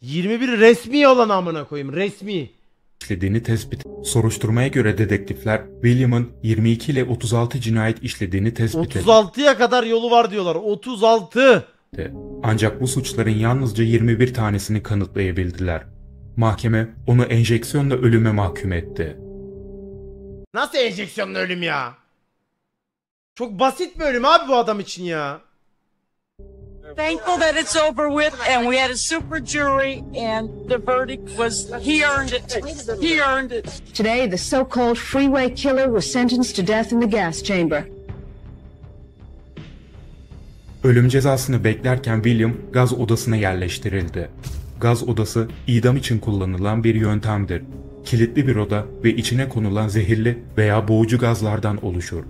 21 resmi olan amına koyayım resmi. İşlediğini tespit Soruşturmaya göre dedektifler William'ın 22 ile 36 cinayet işlediğini tespit etti. 36'ya kadar yolu var diyorlar. 36. Ancak bu suçların yalnızca 21 tanesini kanıtlayabildiler. Mahkeme onu enjeksiyonla ölüme mahkum etti. Nasıl enjeksiyonla ölüm ya? Çok basit bir ölüm abi bu adam için ya. Thankful that it's over with, and we had a super jury, and the verdict was he earned it. He earned it. Today, the so-called freeway killer was sentenced to death in the gas chamber. Ölüm cezasını beklerken William gaz odasına yerleştirildi. Gaz odası idam için kullanılan bir yöntemdir. Kilitli bir oda ve içine konulan zehirli veya boğucu gazlardan oluşur.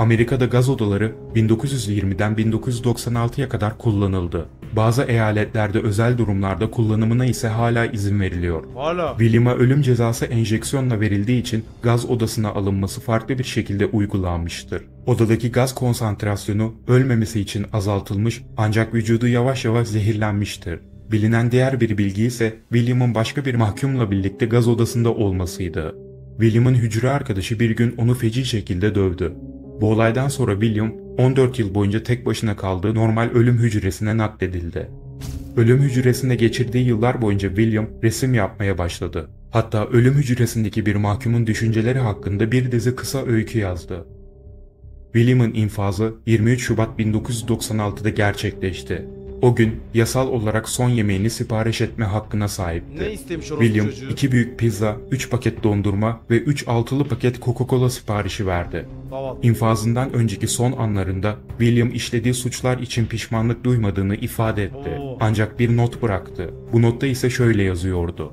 Amerika'da gaz odaları 1920'den 1996'ya kadar kullanıldı. Bazı eyaletlerde özel durumlarda kullanımına ise hala izin veriliyor. Hala. William'a ölüm cezası enjeksiyonla verildiği için gaz odasına alınması farklı bir şekilde uygulanmıştır. Odadaki gaz konsantrasyonu ölmemesi için azaltılmış ancak vücudu yavaş yavaş zehirlenmiştir. Bilinen diğer bir bilgi ise William'ın başka bir mahkumla birlikte gaz odasında olmasıydı. William'ın hücre arkadaşı bir gün onu feci şekilde dövdü. Bu olaydan sonra William 14 yıl boyunca tek başına kaldığı normal ölüm hücresine nakledildi. Ölüm hücresinde geçirdiği yıllar boyunca William resim yapmaya başladı. Hatta ölüm hücresindeki bir mahkumun düşünceleri hakkında bir dizi kısa öykü yazdı. William'ın infazı 23 Şubat 1996'da gerçekleşti. O gün yasal olarak son yemeğini sipariş etme hakkına sahipti. Ne istemiş William çocuğu? 2 büyük pizza, 3 paket dondurma ve 3 altılı paket Coca-Cola siparişi verdi. Tamam. İnfazından önceki son anlarında William işlediği suçlar için pişmanlık duymadığını ifade etti. Oo. Ancak bir not bıraktı. Bu notta ise şöyle yazıyordu.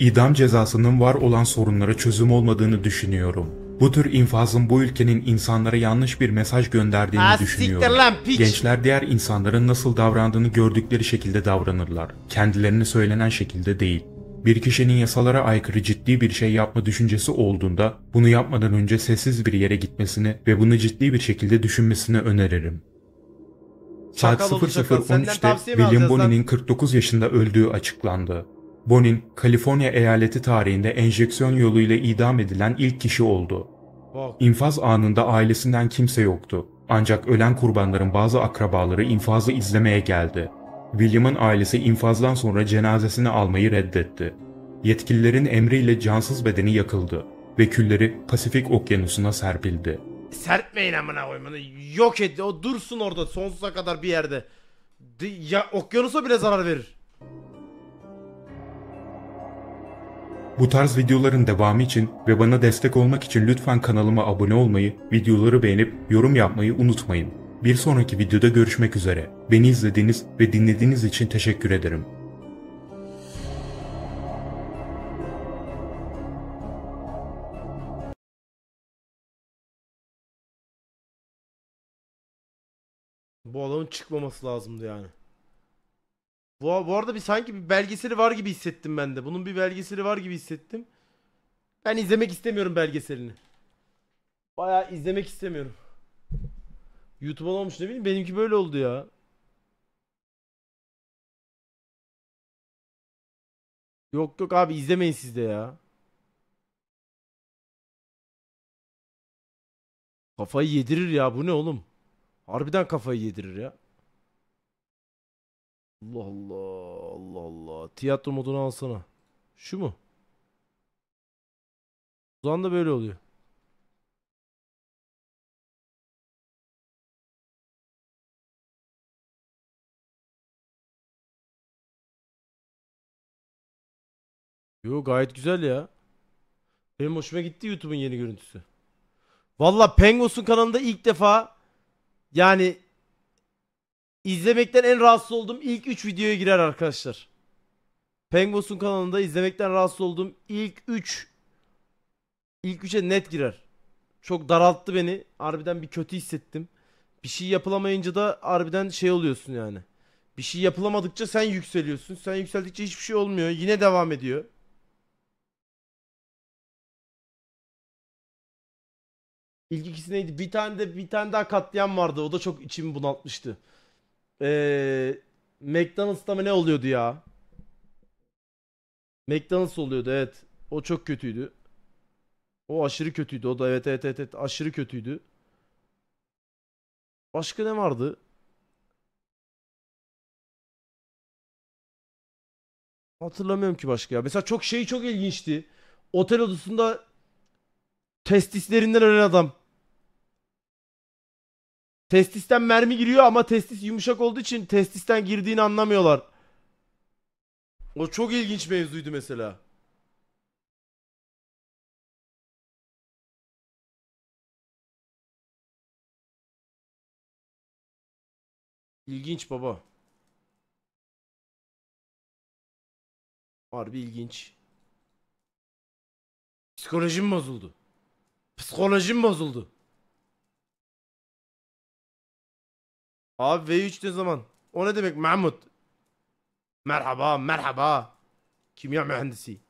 İdam cezasının var olan sorunlara çözüm olmadığını düşünüyorum. Bu tür infazın bu ülkenin insanlara yanlış bir mesaj gönderdiğini Ha, düşünüyorum. lan, piç. Gençler diğer insanların nasıl davrandığını gördükleri şekilde davranırlar. Kendilerine söylenen şekilde değil. Bir kişinin yasalara aykırı ciddi bir şey yapma düşüncesi olduğunda bunu yapmadan önce sessiz bir yere gitmesini ve bunu ciddi bir şekilde düşünmesini öneririm. Saat Çakal oldu çakal. Senden 00.13'te tavsiye mi William? Bonney'nin 49 yaşında öldüğü açıklandı. Bonin, Kaliforniya eyaleti tarihinde enjeksiyon yoluyla idam edilen ilk kişi oldu. İnfaz anında ailesinden kimse yoktu. Ancak ölen kurbanların bazı akrabaları infazı izlemeye geldi. William'ın ailesi infazdan sonra cenazesini almayı reddetti. Yetkililerin emriyle cansız bedeni yakıldı ve külleri Pasifik Okyanusu'na serpildi. Serpmeyin amına koyayım. onu. Yok et. O dursun orada sonsuza kadar bir yerde. De- ya okyanusa bile zarar verir. Bu tarz videoların devamı için ve bana destek olmak için lütfen kanalıma abone olmayı, videoları beğenip yorum yapmayı unutmayın. Bir sonraki videoda görüşmek üzere. Beni izlediğiniz ve dinlediğiniz için teşekkür ederim. Bu adamın çıkmaması lazımdı yani. Bu, bu arada bir sanki bir belgeseli var gibi hissettim ben de. Bunun bir belgeseli var gibi hissettim. Ben izlemek istemiyorum belgeselini. Bayağı izlemek istemiyorum. YouTube'a olmuş ne bileyim benimki böyle oldu ya. Yok yok abi izlemeyin siz de ya. Kafayı yedirir ya bu ne oğlum? Harbiden kafayı yedirir ya. Allah Allah Allah Allah. Tiyatro modunu alsana. Şu mu? O zaman da böyle oluyor. Yo gayet güzel ya. Benim hoşuma gitti YouTube'un yeni görüntüsü. Valla Pengos'un kanalında ilk defa yani izlemekten en rahatsız olduğum ilk 3 videoya girer arkadaşlar. Pengos'un kanalında izlemekten rahatsız olduğum ilk 3 ilk 3'e net girer. Çok daralttı beni. Harbiden bir kötü hissettim. Bir şey yapılamayınca da harbiden şey oluyorsun yani. Bir şey yapılamadıkça sen yükseliyorsun. Sen yükseldikçe hiçbir şey olmuyor. Yine devam ediyor. İlk ikisi neydi? Bir tane de bir tane daha katliam vardı. O da çok içimi bunaltmıştı. Ee, McDonald's'ta mı ne oluyordu ya? McDonald's oluyordu evet. O çok kötüydü. O aşırı kötüydü. O da evet evet evet, evet aşırı kötüydü. Başka ne vardı? Hatırlamıyorum ki başka ya. Mesela çok şey çok ilginçti. Otel odasında testislerinden ölen adam. Testisten mermi giriyor ama testis yumuşak olduğu için testisten girdiğini anlamıyorlar. O çok ilginç mevzuydu mesela. İlginç baba. Harbi ilginç. Psikolojim bozuldu. Psikolojim bozuldu. Abi V3 ne zaman? O ne demek Mahmut? Merhaba, merhaba. Kimya mühendisi.